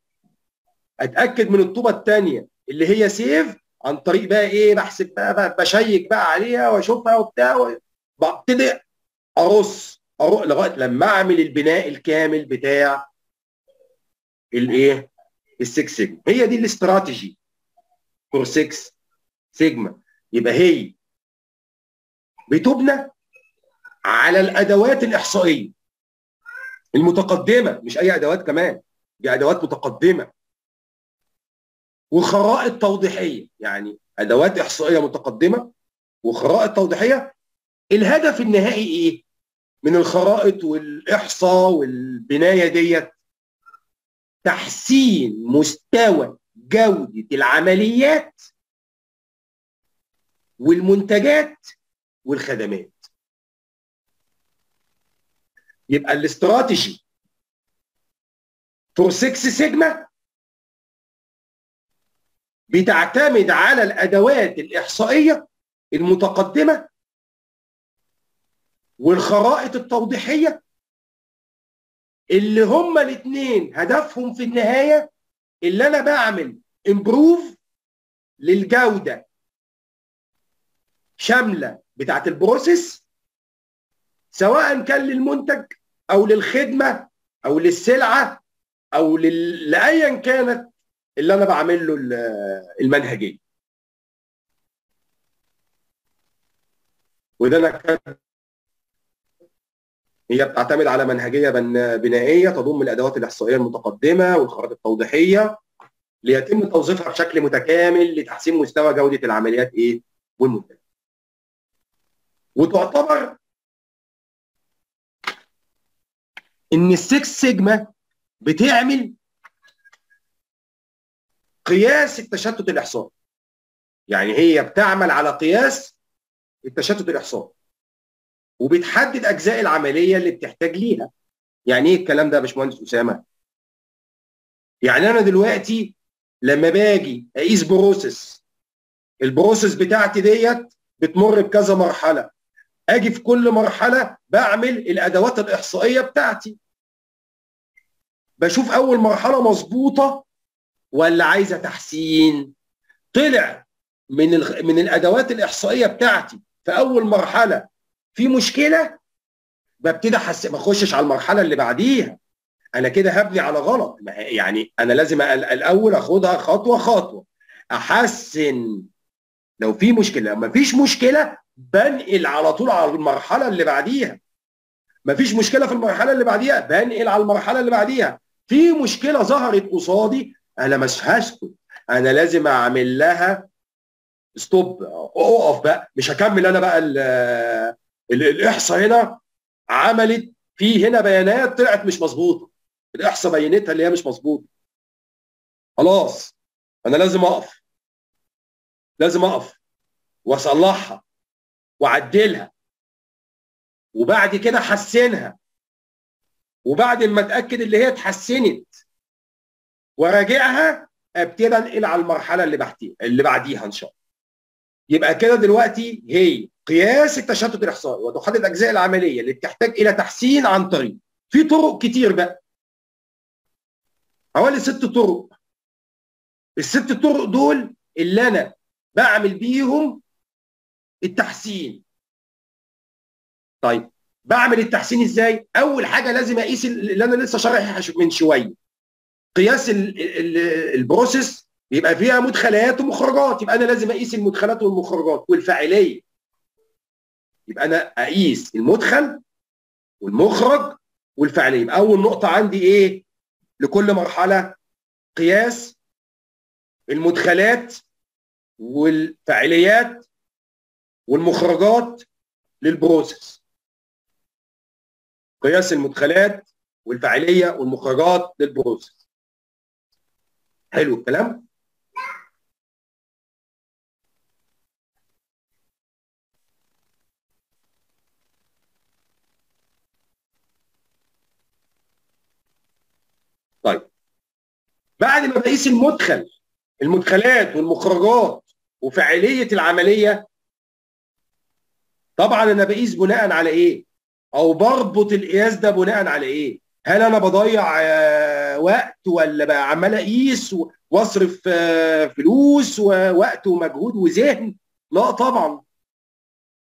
أتأكد من الطوبة الثانية اللي هي safe عن طريق بقى إيه بحسب بقى, ب check بقى عليها وأشوفها وبتاع ببتدي أرص أروح لغاية لما أعمل البناء الكامل بتاع الإيه؟ ال Six Sigma. هي دي ال strategy. for 6 سيجما. يبقى هي بتبنى على الأدوات الإحصائية. المتقدمة مش أي أدوات كمان دي أدوات متقدمة. وخرائط توضيحية يعني أدوات إحصائية متقدمة وخرائط توضيحية. الهدف النهائي إيه؟ من الخرائط والإحصاء والبناية ديت تحسين مستوى جودة العمليات والمنتجات والخدمات. يبقى الاستراتيجي فور 6 سيجما بتعتمد على الأدوات الإحصائية المتقدمة والخرائط التوضيحية اللي هما الاثنين هدفهم في النهاية اللي أنا بعمل improve للجودة شاملة بتاعت ال process سواء كان للمنتج أو للخدمة أو للسلعة أو لل... لايا كانت اللي أنا بعمل له ال- المنهجيه وده أنا كان هي بتعتمد على منهجية بن- بنائية تضم الأدوات الإحصائية المتقدمة والخرائط التوضيحية ليتم توظيفها بشكل متكامل لتحسين مستوى جودة العمليات إيه؟ والمنتج. وتعتبر إن السكس سيجما بتعمل قياس التشتت الاحصائي يعني هي بتعمل على قياس التشتت الاحصائي وبتحدد أجزاء العملية اللي بتحتاج ليها. يعني إيه الكلام ده يا باشمهندس أسامة؟ يعني أنا دلوقتي لما باجي أقيس process ال process بتاعتي ديت بتمر بكذا مرحلة. أجي في كل مرحلة بعمل الأدوات الإحصائية بتاعتي. بشوف أول مرحلة مظبوطة ولا عايزة تحسين. طلع من. من الأدوات الإحصائية بتاعتي في أول مرحلة في مشكلة ببتدي احس ما أخشش على المرحلة اللي بعديها. أنا كده هبني على غلط. يعني أنا لازم الأول أخدها خطوة خطوة. أحسن. لو في مشكلة ما فيش مشكلة بنقل على طول على المرحلة اللي بعديها. ما فيش مشكلة في المرحلة اللي بعديها. بنقل على المرحلة اللي بعديها. في مشكلة ظهرت قصادي. أنا مش أنا لازم أعمل لها ستوب أقف بقى. مش هكمل أنا بقى ال ال الإحصاء هنا. عملت في هنا بيانات طلعت مش مظبوطة. الإحصاء بينتها اللي هي مش مظبوطة. خلاص. أنا لازم أقف. لازم أقف. وأصلحها. واعدلها وبعد كده احسنها وبعد ما اتأكد اللي هي اتحسنت. وراجعها ابتدي انقل على المرحلة اللي بعديها اللي بعديها إن شاء الله. يبقى كده دلوقتي هي قياس التشتت الإحصائي وتحدد الأجزاء العملية اللي بتحتاج إلى تحسين عن طريق. في طرق كتير بقى. حوالي ست طرق. الست طرق دول اللي أنا بعمل بيهم التحسين. طيب بعمل التحسين إزاي؟ أول حاجة لازم أقيس اللي أنا لسه شارحها من شوية. قياس ال ال البروسيس بيبقى فيها مدخلات ومخرجات. يبقى أنا لازم أقيس المدخلات والمخرجات والفاعلية. يبقى أنا أقيس المدخل والمخرج والفاعلية. يبقى أول نقطة عندي إيه؟ لكل مرحلة قياس المدخلات والفاعليات والمخرجات لل process. قياس المدخلات والفاعلية والمخرجات لل process. حلو الكلام؟ طيب. بعد ما بقيس المدخل المدخلات والمخرجات وفاعلية العملية طبعا أنا بقيس بناء على إيه؟ أو بربط القياس ده بناء على إيه؟ هل أنا بضيع وقت ولا بقى عمال أقيس واصرف فلوس ووقت ومجهود وذهن؟ لا طبعا.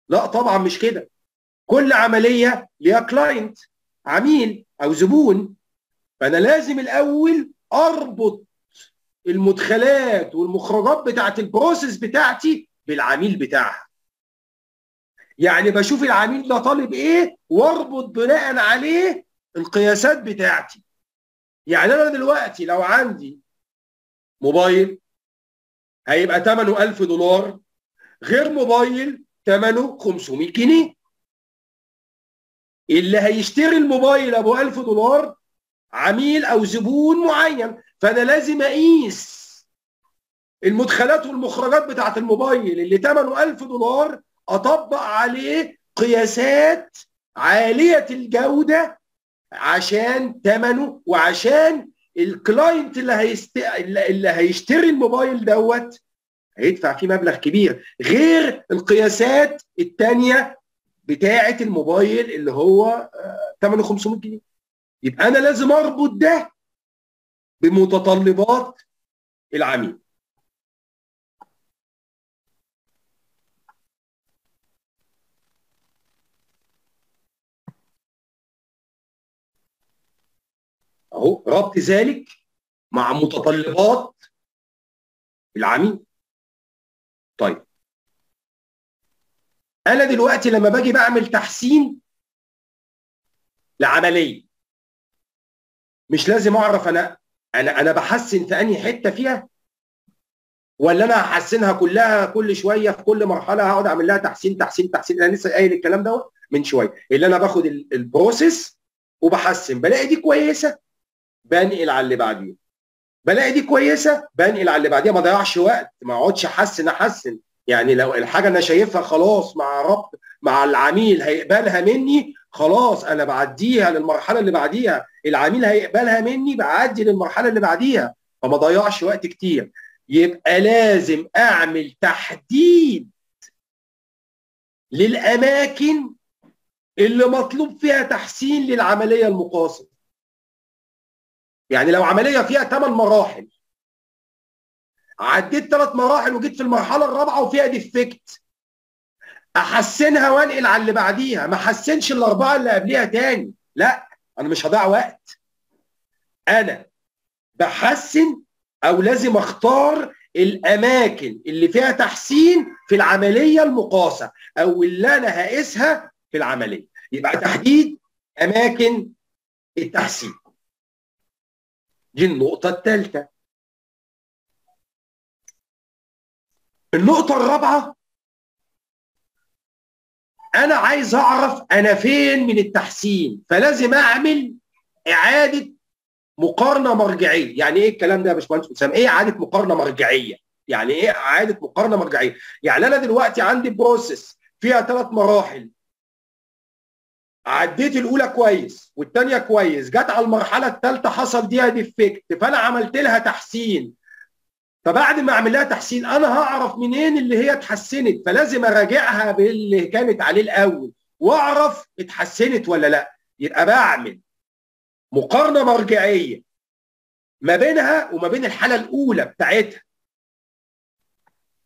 لا طبعا مش كده. كل عملية ليها كلاينت عميل أو زبون. فأنا لازم الأول أربط المدخلات والمخرجات بتاعت البروسيس بتاعتي بالعميل بتاعها. يعني بشوف العميل ده طالب إيه واربط بناء عليه القياسات بتاعتي. يعني أنا دلوقتي لو عندي موبايل هيبقى ثمنه 1000 دولار غير موبايل ثمنه 500 جنيه. اللي هيشتري الموبايل أبو 1000 دولار عميل أو زبون معين فأنا لازم أقيس المدخلات والمخرجات بتاعت الموبايل اللي ثمنه 1000 دولار أطبق عليه قياسات عالية الجودة عشان ثمنه وعشان ال client اللي هيست... اللي هيشتري الموبايل دوت هيدفع فيه مبلغ كبير غير القياسات الثانية بتاعة الموبايل اللي هو ثمنه 500 جنيه. يبقى أنا لازم أربط ده بمتطلبات العميل. أهو ربط ذلك مع متطلبات العميل. طيب. أنا دلوقتي لما باجي بعمل تحسين لعملية مش لازم أعرف أنا أنا أنا بحسن في أنهي حتة فيها؟ ولا أنا هحسنها كلها كل شوية في كل مرحلة هقعد أعمل لها تحسين تحسين تحسين؟ أنا لسه قايل الكلام دوت من شوية. اللي أنا باخد البروسيس وبحسن. بلاقي دي كويسة. بنقل على اللي بعديه. بلاقي دي كويسة بنقل على اللي بعديها ما اضيعش وقت ما أقعدش أحسن أحسن. يعني لو الحاجة أنا شايفها خلاص مع ربط مع العميل هيقبلها مني خلاص أنا بعديها للمرحلة اللي بعديها. العميل هيقبلها مني بعدي للمرحلة اللي بعديها. فما اضيعش وقت كتير. يبقى لازم أعمل تحديد للأماكن اللي مطلوب فيها تحسين للعملية المقاصه يعني لو عملية فيها ثمان مراحل. عديت ثلاث مراحل وجيت في المرحلة الرابعة وفيها ديفكت. أحسنها وانقل على اللي بعديها. ما احسنش الأربعة اللي قبليها تاني. لا أنا مش هضيع وقت. أنا بحسن أو لازم أختار الأماكن اللي فيها تحسين في العملية المقاسه أو اللي أنا هقيسها في العملية. يبقى تحديد أماكن التحسين. دي النقطة الثالثه النقطة الرابعة أنا عايز أعرف أنا فين من التحسين فلازم أعمل إعادة مقارنة مرجعية. يعني إيه الكلام ده يا باشمهندس أسامة؟ إيه إعادة مقارنة مرجعية؟ يعني إيه إعادة مقارنة مرجعية؟ يعني أنا دلوقتي عندي process فيها ثلاث مراحل. عديت الأولى كويس والثانيه كويس جت على المرحلة الثالثه حصل فيها defect فأنا عملت لها تحسين. فبعد ما أعمل لها تحسين أنا هعرف منين اللي هي اتحسنت؟ فلازم أراجعها باللي كانت عليه الأول وأعرف اتحسنت ولا لأ. يبقى بعمل مقارنة مرجعية ما بينها وما بين الحالة الأولى بتاعتها.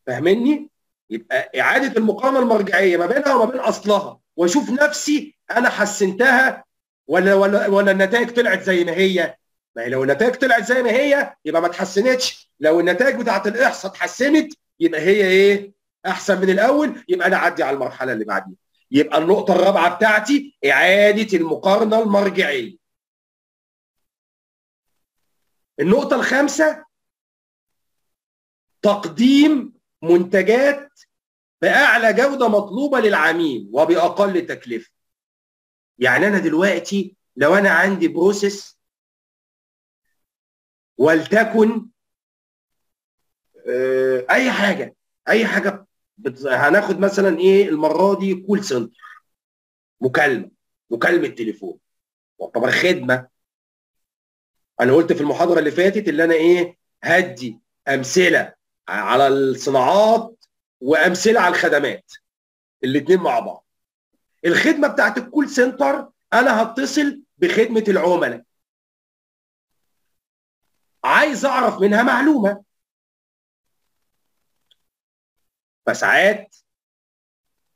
فاهمني؟ يبقى إعادة المقارنة المرجعية ما بينها وما بين أصلها وأشوف نفسي أنا حسنتها ولا ولا ولا النتائج طلعت زي ما هي. ما هي لو النتائج طلعت زي ما هي يبقى ما اتحسنتش. لو النتائج بتاعت الإحصاء اتحسنت يبقى هي إيه؟ أحسن من الأول يبقى أنا أعدي على المرحلة اللي بعديها. يبقى النقطة الرابعة بتاعتي إعادة المقارنة المرجعية. النقطة الخامسة تقديم منتجات بأعلى جودة مطلوبة للعميل وبأقل تكلفة. يعني أنا دلوقتي لو أنا عندي process ولتكن أي حاجة أي حاجة. هناخد مثلا إيه المرة دي call center مكالمة مكالمة تليفون تعتبر خدمة أنا قلت في المحاضرة اللي فاتت اللي أنا إيه هدي أمثلة على الصناعات وأمثلة على الخدمات الاثنين مع بعض الخدمة بتاعت الكول سنتر أنا هتصل بخدمة العملاء. عايز أعرف منها معلومة. فساعات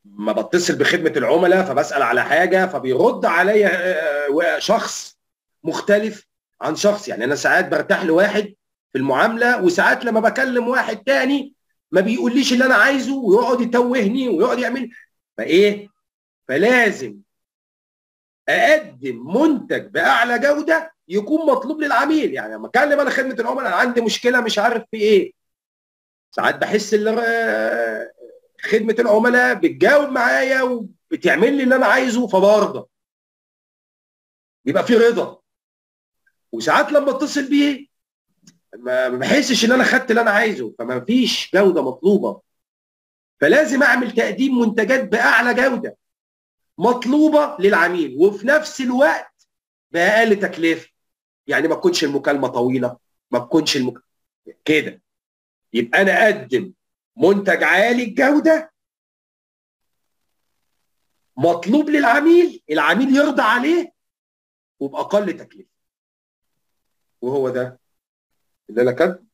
ما بتصل بخدمة العملاء فبسأل على حاجة فبيرد عليا شخص مختلف عن شخص. يعني أنا ساعات برتاح لواحد في المعاملة وساعات لما بكلم واحد تاني ما بيقوليش اللي أنا عايزه ويقعد يتوهني ويقعد يعمل. فإيه؟ فلازم أقدم منتج بأعلى جودة يكون مطلوب للعميل. يعني لما اكلم أنا خدمة العملاء أنا عندي مشكلة مش عارف في إيه. ساعات بحس إن خدمة العملاء بتجاوب معايا وبتعمل لي اللي أنا عايزه فبرضى. بيبقى في رضا. وساعات لما أتصل بيه ما بحسش إن أنا خدت اللي أنا عايزه فما فيش جودة مطلوبة. فلازم أعمل تقديم منتجات بأعلى جودة. مطلوبة للعميل وفي نفس الوقت بأقل تكلفة. يعني ما تكونش المكالمة طويلة ما تكونش المك... كده. يبقى أنا أقدم منتج عالي الجودة. مطلوب للعميل العميل يرضى عليه وبأقل تكلفة. وهو ده اللي أنا كاتبه.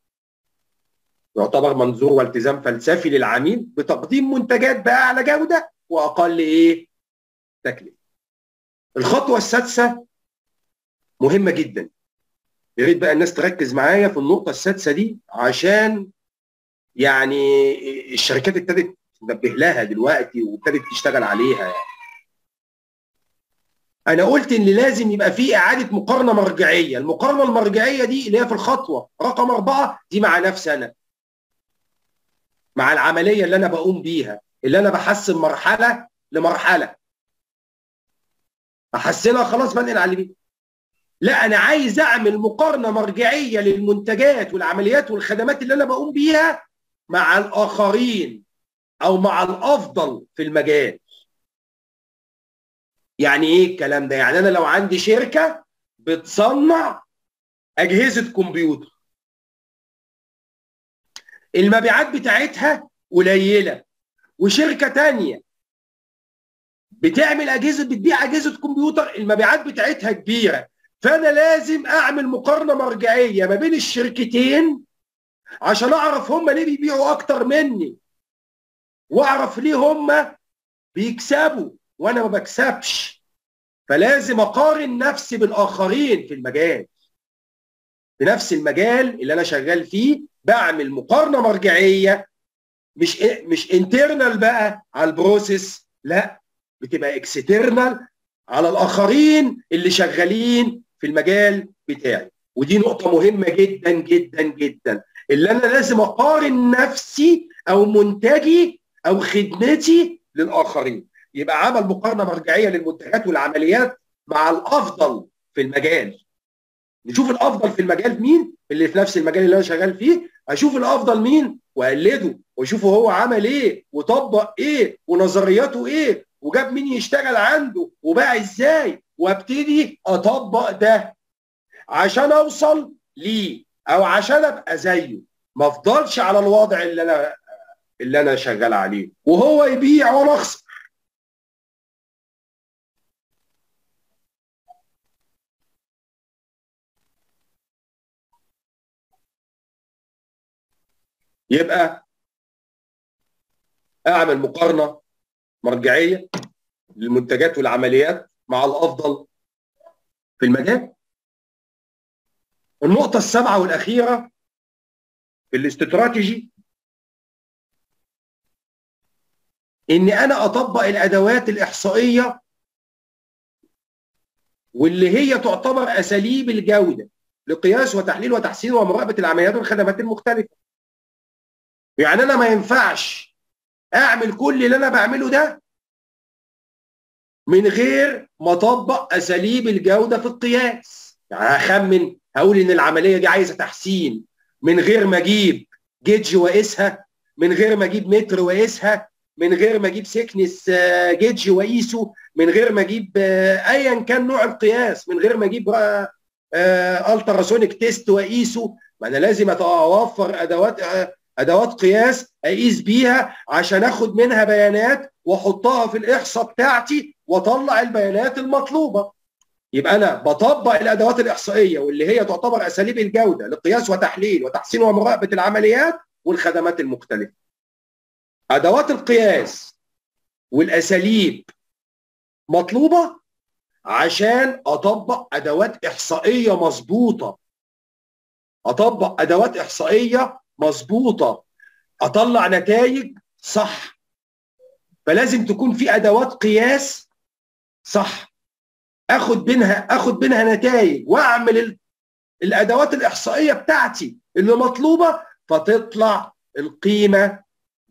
يعتبر منظور والتزام فلسفي للعميل بتقديم منتجات بأعلى جودة وأقل إيه؟ تكلفه الخطوة السادسة مهمة جدا. يا ريت بقى الناس تركز معايا في النقطة السادسة دي عشان يعني الشركات ابتدت تنبه لها دلوقتي وابتدت تشتغل عليها يعني. أنا قلت إن لازم يبقى في إعادة مقارنة مرجعية. المقارنة المرجعية دي اللي هي في الخطوة. رقم أربعة دي مع نفسي أنا. مع العملية اللي أنا بقوم بيها اللي أنا بحسن مرحلة لمرحلة. احسنها خلاص بنقل على اللي لا أنا عايز أعمل مقارنة مرجعية للمنتجات والعمليات والخدمات اللي أنا بقوم بيها مع الآخرين أو مع الأفضل في المجال. يعني إيه الكلام ده؟ يعني أنا لو عندي شركة بتصنع أجهزة كمبيوتر المبيعات بتاعتها قليلة وشركة تانية بتعمل أجهزة بتبيع أجهزة كمبيوتر المبيعات بتاعتها كبيرة. فأنا لازم أعمل مقارنة مرجعية ما بين الشركتين عشان أعرف هم ليه بيبيعوا أكتر مني. وأعرف ليه هم بيكسبوا وأنا ما بكسبش. فلازم أقارن نفسي بالآخرين في المجال. في نفس المجال اللي أنا شغال فيه بعمل مقارنة مرجعية مش مش internal بقى على ال process لا. بتبقى external على الآخرين اللي شغالين في المجال بتاعي. ودي نقطة مهمة جدا جدا جدا. اللي أنا لازم أقارن نفسي أو منتجي أو خدمتي للآخرين. يبقى عمل مقارنة مرجعية للمنتجات والعمليات مع الأفضل في المجال. نشوف الأفضل في المجال مين؟ اللي في نفس المجال اللي أنا شغال فيه. أشوف الأفضل مين؟ وأقلده. واشوفه هو عمل إيه؟ وطبق إيه؟ ونظرياته إيه؟ وجاب مين يشتغل عنده وباع إزاي؟ وأبتدي أطبق ده عشان أوصل ليه أو عشان أبقى زيه. ما أفضلش على الوضع اللي أنا اللي أنا شغال عليه. وهو يبيع وأنا أخسر. يبقى أعمل مقارنة مرجعية للمنتجات والعمليات مع الأفضل في المجال. النقطة السابعة والأخيرة في الاستراتيجي إني أنا أطبق الأدوات الإحصائية واللي هي تعتبر أساليب الجودة لقياس وتحليل وتحسين ومراقبة العمليات والخدمات المختلفة. يعني أنا ما ينفعش اعمل كل اللي أنا بعمله ده من غير ما اطبق اساليب الجوده في القياس. يعني هخمن هقول إن العملية دي عايزة تحسين. من غير ما أجيب جيج واقيسها من غير ما أجيب متر واقيسها من غير ما أجيب thickness gauge واقيسه من غير ما أجيب ايا كان نوع القياس من غير ما أجيب ultrasonic test واقيسه ما أنا لازم اوفر أدوات أدوات قياس أقيس بيها عشان آخد منها بيانات وأحطها في الإحصاء بتاعتي وأطلع البيانات المطلوبة. يبقى أنا بطبق الأدوات الإحصائية واللي هي تعتبر أساليب الجودة لقياس وتحليل وتحسين ومراقبة العمليات والخدمات المختلفة. أدوات القياس والأساليب مطلوبة عشان أطبق أدوات إحصائية مظبوطة. أطبق أدوات إحصائية مظبوطة. أطلع نتائج صح. فلازم تكون في أدوات قياس صح. آخد منها آخد منها نتائج وأعمل الأدوات الإحصائية بتاعتي اللي مطلوبة فتطلع القيمة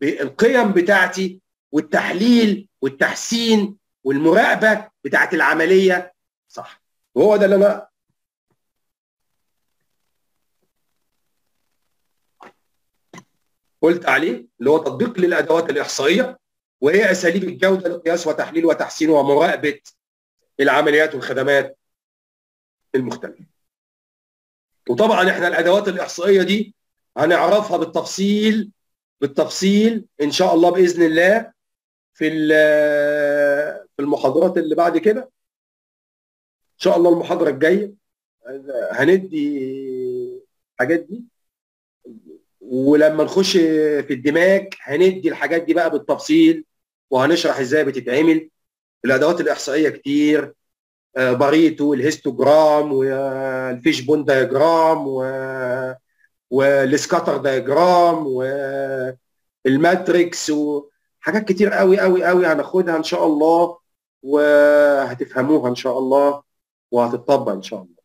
القيم بتاعتي والتحليل والتحسين والمراقبة بتاعت العملية صح. وهو ده اللي أنا قلت عليه اللي هو تطبيق للأدوات الإحصائية وهي أساليب الجودة لقياس وتحليل وتحسين ومراقبة العمليات والخدمات المختلفة. وطبعا إحنا الأدوات الإحصائية دي هنعرفها بالتفصيل بالتفصيل إن شاء الله بإذن الله في في المحاضرات اللي بعد كده إن شاء الله المحاضرة الجاية هندي الحاجات دي ولما نخش في ال DMAIC هندي الحاجات دي بقى بالتفصيل وهنشرح إزاي بتتعمل. الأدوات الإحصائية كتير باريتو ال histogram وال fishbone diagram و وال scatter diagram وال matrix وحاجات كتير قوي قوي قوي هناخدها إن شاء الله وهتفهموها إن شاء الله وهتطبق إن شاء الله.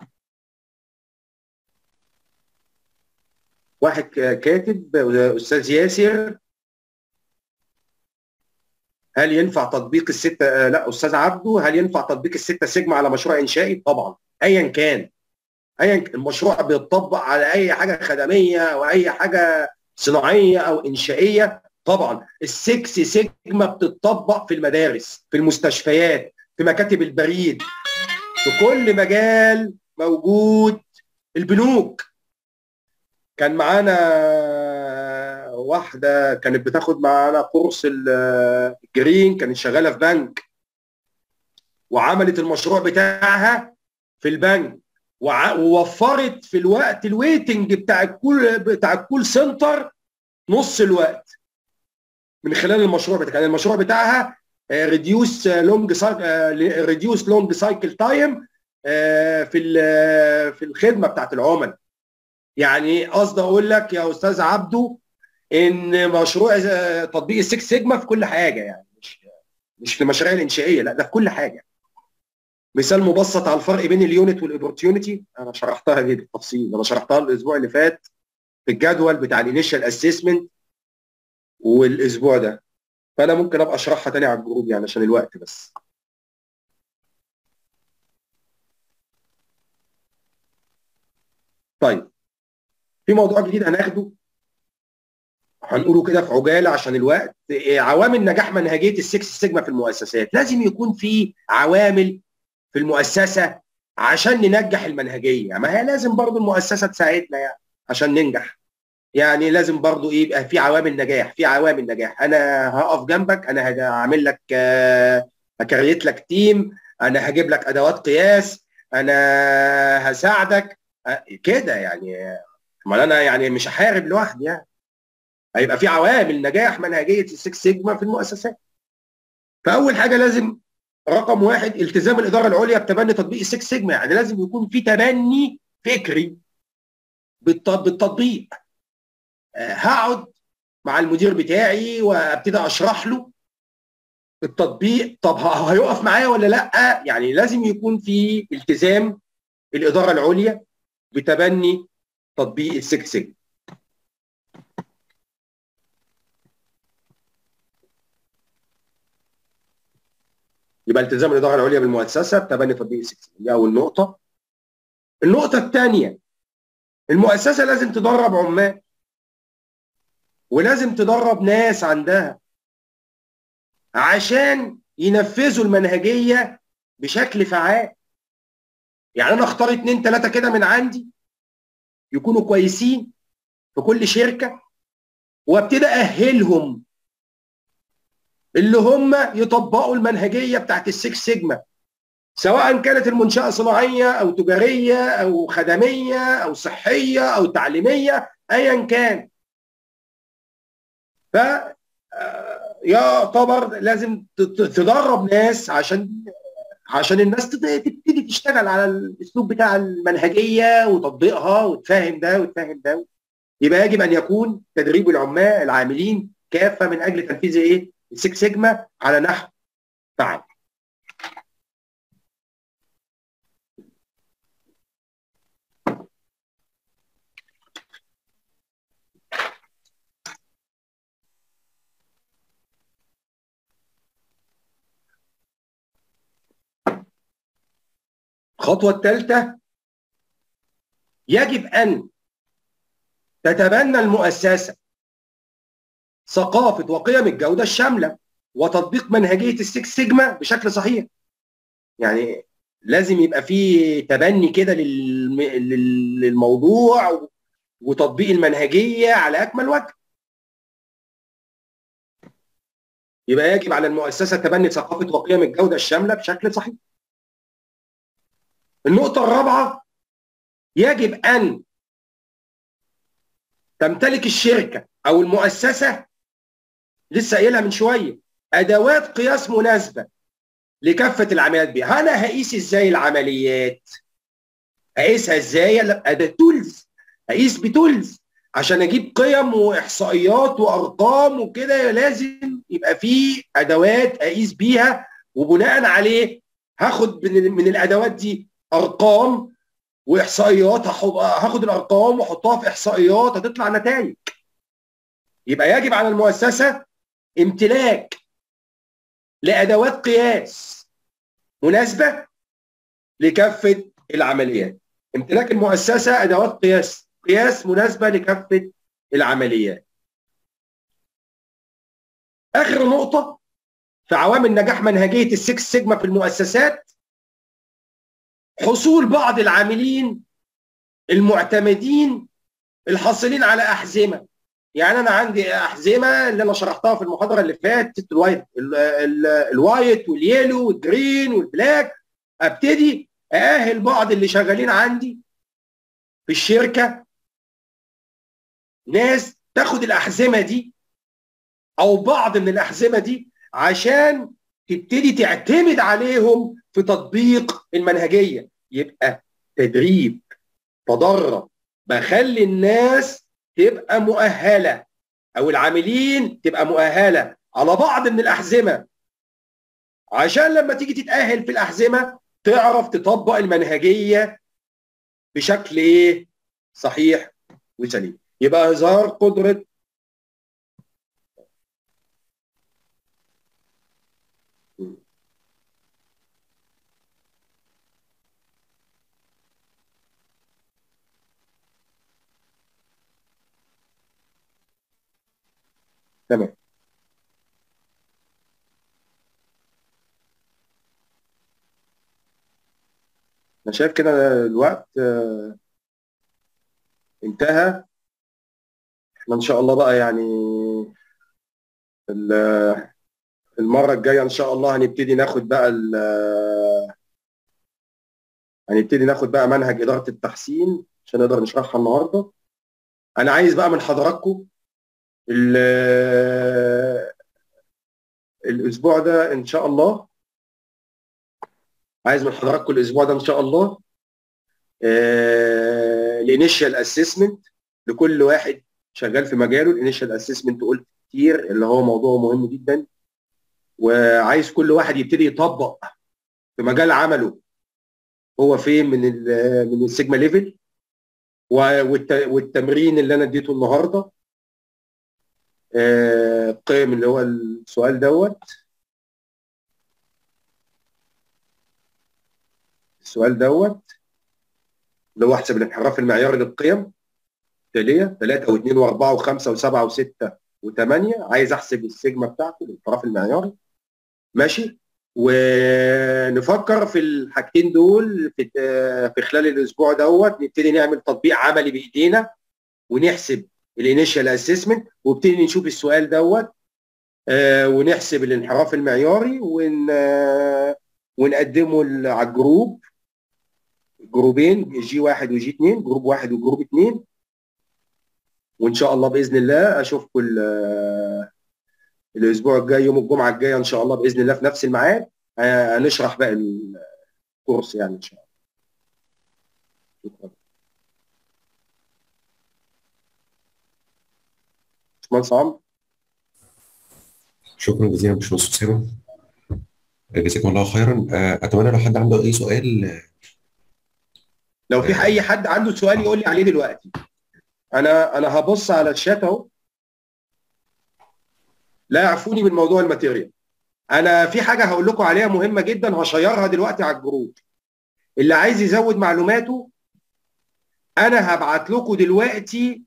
واحد كاتب أستاذ ياسر. هل ينفع تطبيق الستة؟ لا أستاذ عبده هل ينفع تطبيق الستة سيجما على مشروع إنشائي؟ طبعا. ايا كان. ايا المشروع بيتطبق على أي حاجة خدمية أو أي حاجة صناعية أو إنشائية؟ طبعا. السكس سيجما بتطبق في المدارس في المستشفيات في مكاتب البريد في كل مجال موجود البنوك. كان معانا واحدة كانت بتاخد معانا كورس ال green كانت شغالة في بنك. وعملت المشروع بتاعها في البنك. ووفرت في الوقت ال waiting بتاع ال call بتاع ال call center نص الوقت. من خلال المشروع بتاعها. يعني المشروع بتاعها reduce long reduce long cycle time في في الخدمة بتاعت العملاء. يعني قصدي أقول لك يا أستاذ عبده إن مشروع تطبيق ال Six Sigma في كل حاجة يعني مش مش في المشاريع الإنشائية لا ده في كل حاجة. مثال مبسط على الفرق بين ال unit وال opportunity أنا شرحتها دي بالتفصيل أنا شرحتها الأسبوع اللي فات في الجدول بتاع ال initial assessment والأسبوع ده. فأنا ممكن أبقى أشرحها تاني على ال group يعني عشان الوقت بس. طيب. في موضوع جديد هناخده. هنقوله كده في عجالة عشان الوقت. عوامل نجاح منهجية ال Six Sigma في المؤسسات. لازم يكون في عوامل في المؤسسة عشان ننجح المنهجية. ما هي لازم برضو المؤسسة تساعدنا يعني عشان ننجح. يعني لازم برضو إيه يبقى في عوامل نجاح في عوامل نجاح. أنا هقف جنبك أنا هعمل لك ه create لك team أنا هجيب لك أدوات قياس أنا هساعدك. كده يعني. أمال أنا يعني مش هحارب لوحدي يعني. هيبقى في عوامل نجاح منهجية ال Six Sigma في المؤسسات. فأول حاجة لازم رقم واحد التزام الإدارة العليا بتبني تطبيق ال Six Sigma. يعني لازم يكون في تبني فكري بالتطبيق. هقعد مع المدير بتاعي وأبتدي أشرح له التطبيق. طب هيقف معايا ولا لأ؟ يعني لازم يكون في التزام الإدارة العليا بتبني تطبيق السكس يبقى التزام الاداره العليا بالمؤسسة بتبني تطبيق السكس دي اول نقطه النقطة الثانية المؤسسة لازم تدرب عمال ولازم تدرب ناس عندها عشان ينفذوا المنهجية بشكل فعال. يعني أنا أختار اتنين تلاتة كده من عندي يكونوا كويسين في كل شركة وابتدي أهلهم اللي هم يطبقوا المنهجية بتاعت السكس سيجما. سواء كانت المنشأة صناعيه أو تجارية أو خدمية أو صحية أو تعليمية ايا كان. ف يعتبر لازم تدرب ناس عشان عشان الناس تبتدي تشتغل على الأسلوب بتاع المنهجية وتطبيقها وتفهم ده وتفهم ده يبقى يجب أن يكون تدريب العمال العاملين كافة من أجل تنفيذ إيه؟ السكس سيجما على نحو فعال. الخطوة الثالثة يجب أن تتبنى المؤسسة ثقافة وقيم الجودة الشاملة وتطبيق منهجية السكس سيجما بشكل صحيح. يعني لازم يبقى في تبني كده للموضوع وتطبيق المنهجية على أكمل وجه. يبقى يجب على المؤسسة تبني ثقافة وقيم الجودة الشاملة بشكل صحيح. النقطة الرابعة يجب أن تمتلك الشركة أو المؤسسة لسه قايلها من شوية أدوات قياس مناسبة لكافة العمليات بيها. أنا هقيس إزاي العمليات؟ هقيسها إزاي؟ أداة تولز هقيس بتولز عشان أجيب قيم وإحصائيات وأرقام وكده لازم يبقى في أدوات أقيس بيها وبناء عليه هاخد من الأدوات دي أرقام وإحصائيات. هاخد الأرقام وأحطها في إحصائيات هتطلع نتائج. يبقى يجب على المؤسسة امتلاك لأدوات قياس مناسبة لكافة العمليات. امتلاك المؤسسة أدوات قياس قياس مناسبة لكافة العمليات. آخر نقطة في عوامل نجاح منهجية السكس سيجما في المؤسسات حصول بعض العاملين المعتمدين الحاصلين على أحزمة. يعني أنا عندي أحزمة اللي أنا شرحتها في المحاضرة اللي فاتت الوايت ال- ال- الوايت واليلو والجرين والبلاك أبتدي أأهل بعض اللي شغالين عندي في الشركة. ناس تاخد الأحزمة دي أو بعض من الأحزمة دي عشان تبتدي تعتمد عليهم في تطبيق المنهجية. يبقى تدريب تدرب بخلي الناس تبقى مؤهلة أو العاملين تبقى مؤهلة على بعض من الأحزمة. عشان لما تيجي تتأهل في الأحزمة تعرف تطبق المنهجية بشكل إيه؟ صحيح وسليم. يبقى إظهار قدرة تمام. أنا شايف كده الوقت آه، انتهى. إحنا إن شاء الله بقى يعني ال- المرة الجاية إن شاء الله هنبتدي ناخد بقى ال- هنبتدي ناخد بقى منهج إدارة التحسين عشان نقدر نشرحها النهارده. أنا عايز بقى من حضراتكم الأسبوع ده إن شاء الله. عايز من حضراتكم الأسبوع ده إن شاء الله. ال initial assessment لكل واحد شغال في مجاله. ال initial assessment قلت كتير اللي هو موضوع مهم جدا. وعايز كل واحد يبتدي يطبق في مجال عمله. هو فين؟ من من ال sigma level والت- والتمرين اللي أنا اديته النهارده. آه، القيم اللي هو السؤال دوت. السؤال دوت. اللي هو احسب الانحراف المعياري للقيم. التاليه 3 و2 و4 و5 و7 و6 و8 عايز احسب السيجما بتاعته الانحراف المعياري. ماشي. ونفكر في الحاجتين دول في في خلال الأسبوع دوت. نبتدي نعمل تطبيق عملي بإيدينا ونحسب ال initial assessment وابتدي نشوف السؤال دوت آه، ونحسب الانحراف المعياري ون آه، ونقدمه على الجروب. جروبين G واحد و G اثنين جروب واحد وجروب اثنين وإن شاء الله بإذن الله اشوفكم ال- الأسبوع الجاي يوم الجمعة الجاية إن شاء الله بإذن الله في نفس الميعاد آه، هنشرح بقى الكورس يعني إن شاء الله. شكرا. باشمهندس عمرو شكرا جزيلا باشمهندس اسامه جزاكم الله خيرا. آه، أتمنى لو حد عنده أي سؤال آه، لو في أي حد عنده سؤال يقول لي عليه دلوقتي. أنا أنا هبص على الشات أهو. لا يعفوني من موضوع ال material. أنا في حاجة هقول لكم عليها مهمة جدا هشيرها دلوقتي على الجروب. اللي عايز يزود معلوماته أنا هبعت لكم دلوقتي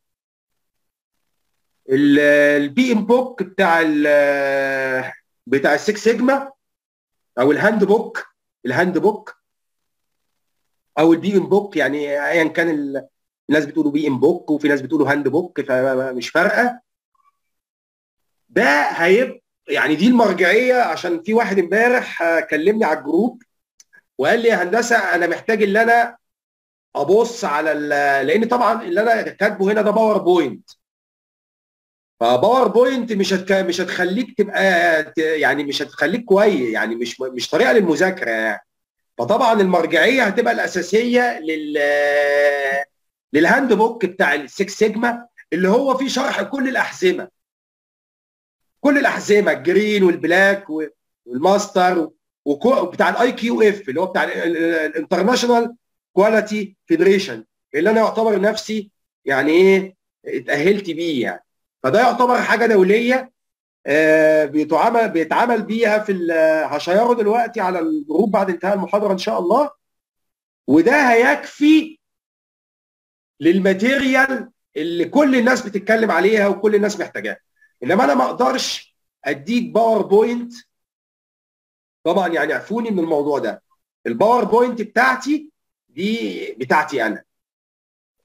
ال BM book بتاع ال بتاع ال Six Sigma أو ال handbook ال handbook أو ال BM book يعني ايا كان ال- الناس بتقولوا BM book وفي ناس بتقولوا handbook فمش فارقة. ده هيبقى يعني دي المرجعية عشان في واحد امبارح كلمني على الجروب وقال لي يا هندسة أنا محتاج إن أنا أبص على لأن طبعا اللي أنا كاتبه هنا ده PowerPoint ف PowerPoint مش هتك... مش هتخليك تبقى يعني مش هتخليك كويس يعني مش مش طريقة للمذاكرة يعني. فطبعا المرجعية هتبقى الأساسية لل لل handbook بتاع ال Six Sigma اللي هو فيه شرح كل الأحزمة. كل الأحزمة ال green وال black وال master بتاع ال IQF اللي هو بتاع ال International Quality Federation اللي أنا يعتبر نفسي يعني إيه اتأهلت بيه يعني. فده يعتبر حاجة دولية آه، بيتعمل بيتعمل بيها في هشيره دلوقتي على الجروب بعد انتهاء المحاضرة إن شاء الله. وده هيكفي لل material اللي كل الناس بتتكلم عليها وكل الناس محتاجاها. إنما أنا ما أقدرش أديك PowerPoint طبعا يعني عفوني من الموضوع ده. ال PowerPoint بتاعتي دي بتاعتي أنا.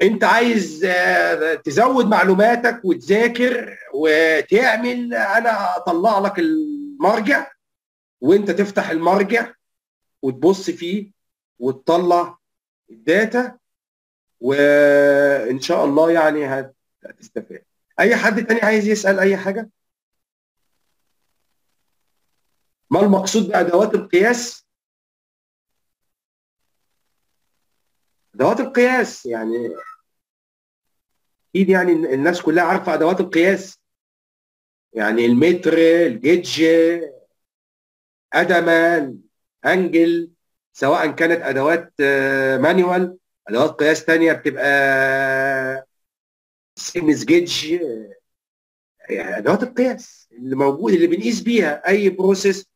انت عايز آه، تزود معلوماتك وتذاكر وتعمل أنا اطلع لك المرجع وانت تفتح المرجع وتبص فيه وتطلع الداتا وان شاء الله يعني هت- هتستفاد. اي حد تاني عايز يسأل اي حاجة؟ ما المقصود بأدوات القياس؟ أدوات القياس يعني أكيد يعني الناس كلها عارفة أدوات القياس. يعني المتر الجيج أدمة أنجل سواء كانت أدوات آه، مانيوال أدوات قياس تانية بتبقى سيمز جيج يعني أدوات القياس اللي موجود اللي بنقيس بيها أي بروسيس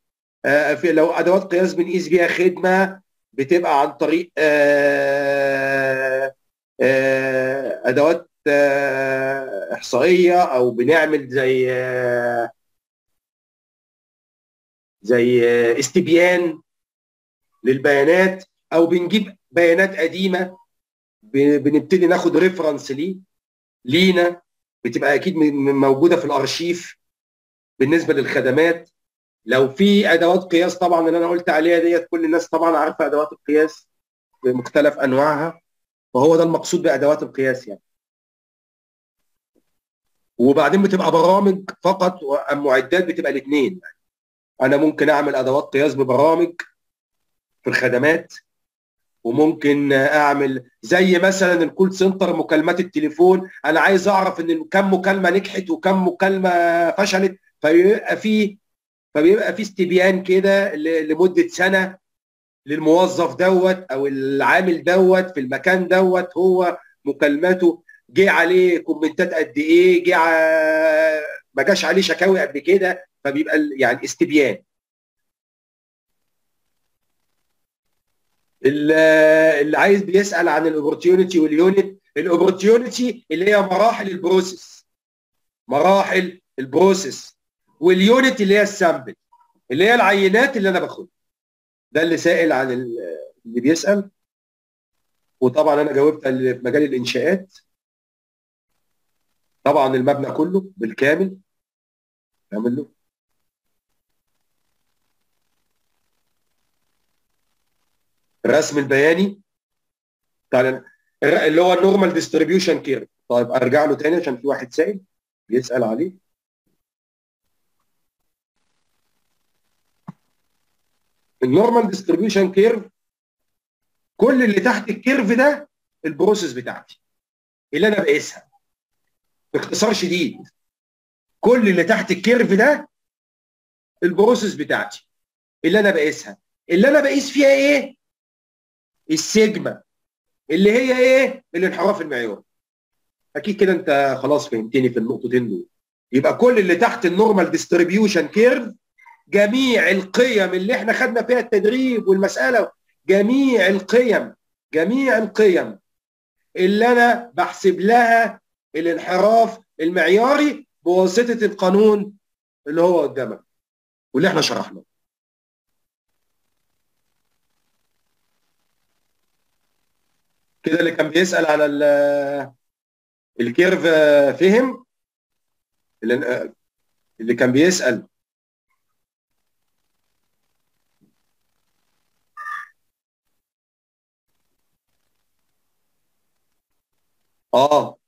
آه، في لو أدوات قياس بنقيس بيها خدمة بتبقى عن طريق آه، آه، أدوات آه، إحصائية أو بنعمل زي زي استبيان للبيانات أو بنجيب بيانات قديمة ب- بنبتدي ناخد ريفرنس ليه لينا بتبقى أكيد م- م- موجودة في الأرشيف بالنسبة للخدمات. لو في أدوات قياس طبعا اللي أنا قلت عليها ديت كل الناس طبعا عارفة أدوات القياس بمختلف أنواعها وهو ده المقصود بأدوات القياس يعني. وبعدين بتبقى برامج فقط ومعدات بتبقى الاثنين أنا ممكن أعمل أدوات قياس ببرامج في الخدمات وممكن أعمل زي مثلا ال call center مكالمات التليفون. أنا عايز أعرف إن كم مكالمة نجحت وكم مكالمة فشلت فبيبقى في فبيبقى في استبيان كده لمدة سنة للموظف دوت أو العامل دوت في المكان دوت هو مكالماته جه عليه comment ات قد إيه جه ما جاش عليه شكاوي قبل كده فبيبقى يعني استبيان. ال- اللي عايز بيسأل عن ال opportunity وال unit ال opportunity اللي هي مراحل ال process مراحل ال process وال unit اللي هي ال sample اللي هي العينات اللي أنا باخدها. ده اللي سائل عن ال- اللي بيسأل. وطبعا أنا جاوبت اللي في مجال الإنشاءات. طبعا المبنى كله بالكامل. نعمل له الرسم البياني. الر- اللي هو ال normal distribution curve طيب أرجع له تاني عشان في واحد سائل بيسأل عليه. ال normal distribution curve كل اللي تحت ال curve ده ال process بتاعتي اللي أنا بقيسها. باختصار شديد. كل اللي تحت ال curve ده ال process بتاعتي اللي أنا بقيسها. اللي أنا بقيس فيها إيه؟ السيجما. اللي هي إيه؟ الانحراف المعياري. أكيد كده أنت خلاص فهمتني في النقطتين دول. يبقى كل اللي تحت ال normal distribution curve جميع القيم اللي إحنا خدنا فيها التدريب والمسألة جميع القيم جميع القيم اللي أنا بحسب لها الانحراف المعياري بواسطة القانون اللي هو قدامك واللي إحنا شرحناه. كده اللي كان بيسأل على ال- الكيرف آه، فهم اللي آه، اللي كان بيسأل آه.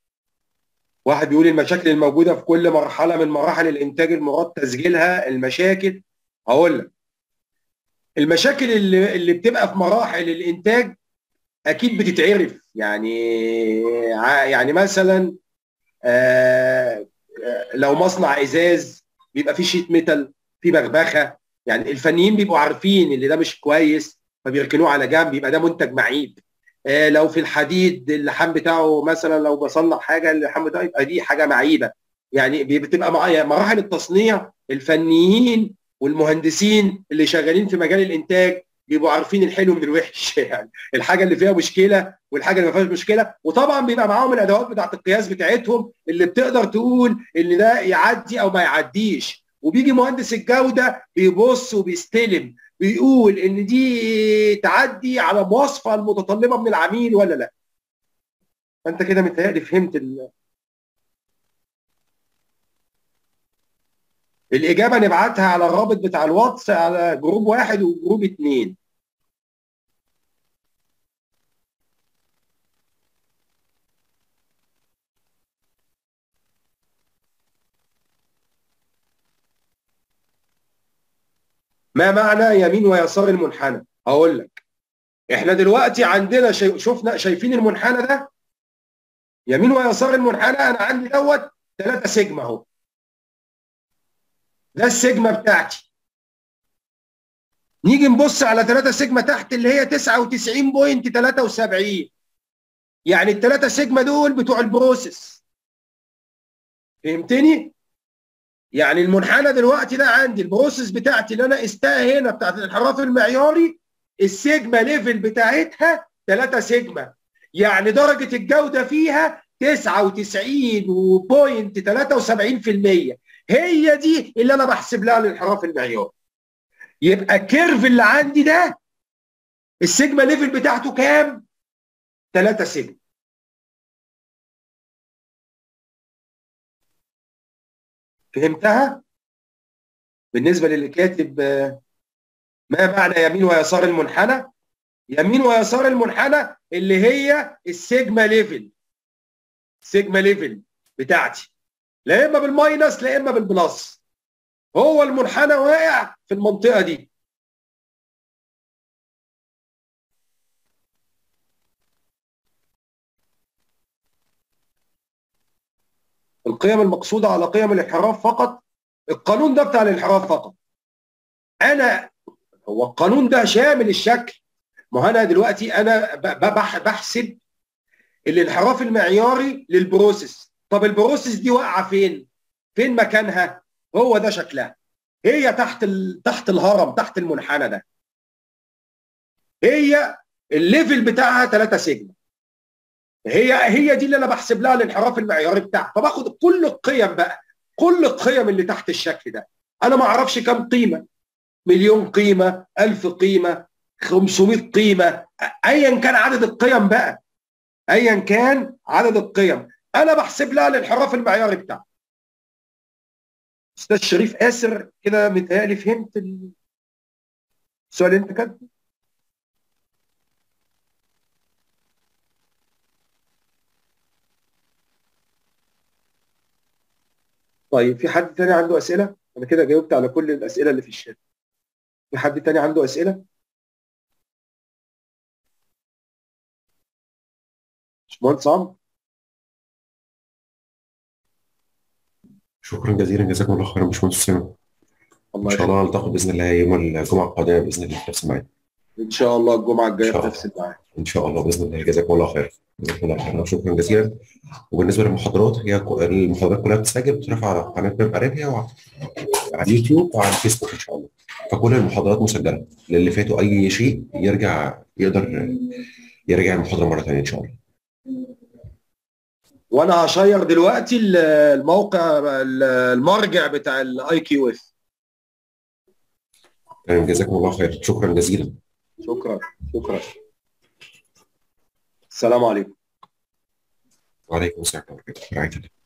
واحد بيقول المشاكل الموجودة في كل مرحلة من مراحل الإنتاج المراد تسجيلها المشاكل. هقول لك. المشاكل اللي اللي بتبقى في مراحل الإنتاج أكيد بتتعرف. يعني يعني مثلا آه، آه، لو مصنع إزاز بيبقى فيه sheet metal فيه مبغبخة يعني الفنيين بيبقوا عارفين إن ده مش كويس فبيركنوه على جنب يبقى ده منتج معيب. لو في الحديد اللحام بتاعه مثلا لو بصنع حاجة اللحام بتاعه يبقى دي حاجة معيبة. يعني بتبقى يعني مراحل التصنيع الفنيين والمهندسين اللي شغالين في مجال الإنتاج بيبقوا عارفين الحلو من الوحش. يعني الحاجة اللي فيها مشكلة والحاجة اللي ما فيهاش مشكلة. وطبعا بيبقى معاهم الأدوات بتاعة القياس بتاعتهم اللي بتقدر تقول إن ده يعدي أو ما يعديش. وبيجي مهندس الجودة بيبص وبيستلم. بيقول إن دي تعدي على مواصفة المتطلبة من العميل ولا لا. فأنت كده متهيألي فهمت ال... الإجابة نبعتها على الرابط بتاع الواتس على جروب واحد وجروب اتنين. ما معنى يمين ويسار المنحنى؟ هقول لك إحنا دلوقتي عندنا شي... شفنا شايفين المنحنى ده؟ يمين ويسار المنحنى أنا عندي دوت 3 سيجما أهو. ده السيجما بتاعتي. نيجي نبص على 3 سيجما تحت اللي هي 99.73 يعني الثلاثه سيجما دول بتوع ال process. فهمتني؟ يعني المنحنى دلوقتي ده عندي ال process بتاعتي اللي أنا قستها هنا بتاعت الانحراف المعياري ال sigma level بتاعتها 3 سيجما. يعني درجة الجودة فيها 99.73% هي دي اللي أنا بحسب لها الانحراف المعياري. يبقى ال curve اللي عندي ده ال sigma level بتاعته كام؟ 3 سيجما. فهمتها؟ بالنسبة للي كاتب ما معنى يمين ويسار المنحنى؟ يمين ويسار المنحنى اللي هي ال sigma level sigma level بتاعتي لا إما بال minus لا إما بال plus. هو المنحنى واقع في المنطقة دي. القيم المقصودة على قيم الانحراف فقط القانون ده بتاع الانحراف فقط. أنا هو القانون ده شامل الشكل. ما أنا دلوقتي أنا بحسب الانحراف المعياري لل process. طب ال process دي واقعة فين؟ فين مكانها؟ هو ده شكلها. هي تحت ال... تحت الهرم تحت المنحنى ده. هي ال level بتاعها 3 سيجما. هي هي دي اللي أنا بحسب لها الانحراف المعياري بتاعها. فباخد كل القيم بقى كل القيم اللي تحت الشكل ده. أنا ما أعرفش كم قيمة. مليون قيمة ألف قيمة 500 قيمة ايا كان عدد القيم بقى. ايا كان عدد القيم. أنا بحسب لها الانحراف المعياري بتاعها. أستاذ شريف آسر كده متهيألي فهمت السؤال اللي أنت كاتبه؟ طيب في حد تاني عنده أسئلة؟ أنا كده جاوبت على كل الأسئلة اللي في الشات. في حد تاني عنده أسئلة؟ باشمهندس عمرو. شكرا جزيلا جزاكم الله خيرا باشمهندس اسامه الله إن شاء الله نلتقي بإذن الله يوم الجمعة القادمة بإذن الله في نفس الميعاد. إن شاء الله الجمعة الجاية في. نفس الميعاد. إن شاء الله بإذن الله. جزاكم الله خير جزاكم الله خيرا. شكرا جزيلا وبالنسبة للمحاضرات هي المحاضرات كلها بتتسجل بترفع على قناة باب ارابيا وعلى على اليوتيوب وعلى الفيسبوك إن شاء الله. فكل المحاضرات مسجلة. للي فاتوا أي شيء يرجع يقدر يرجع المحاضرة مرة ثانية إن شاء الله. وأنا ه share دلوقتي ال- الموقع ال- المرجع بتاع ال IQF تمام جزاكم الله خير. شكرا جزيلا. شكرا شكرا. السلام عليكم. وعليكم السلام ورحمة الله وبركاته.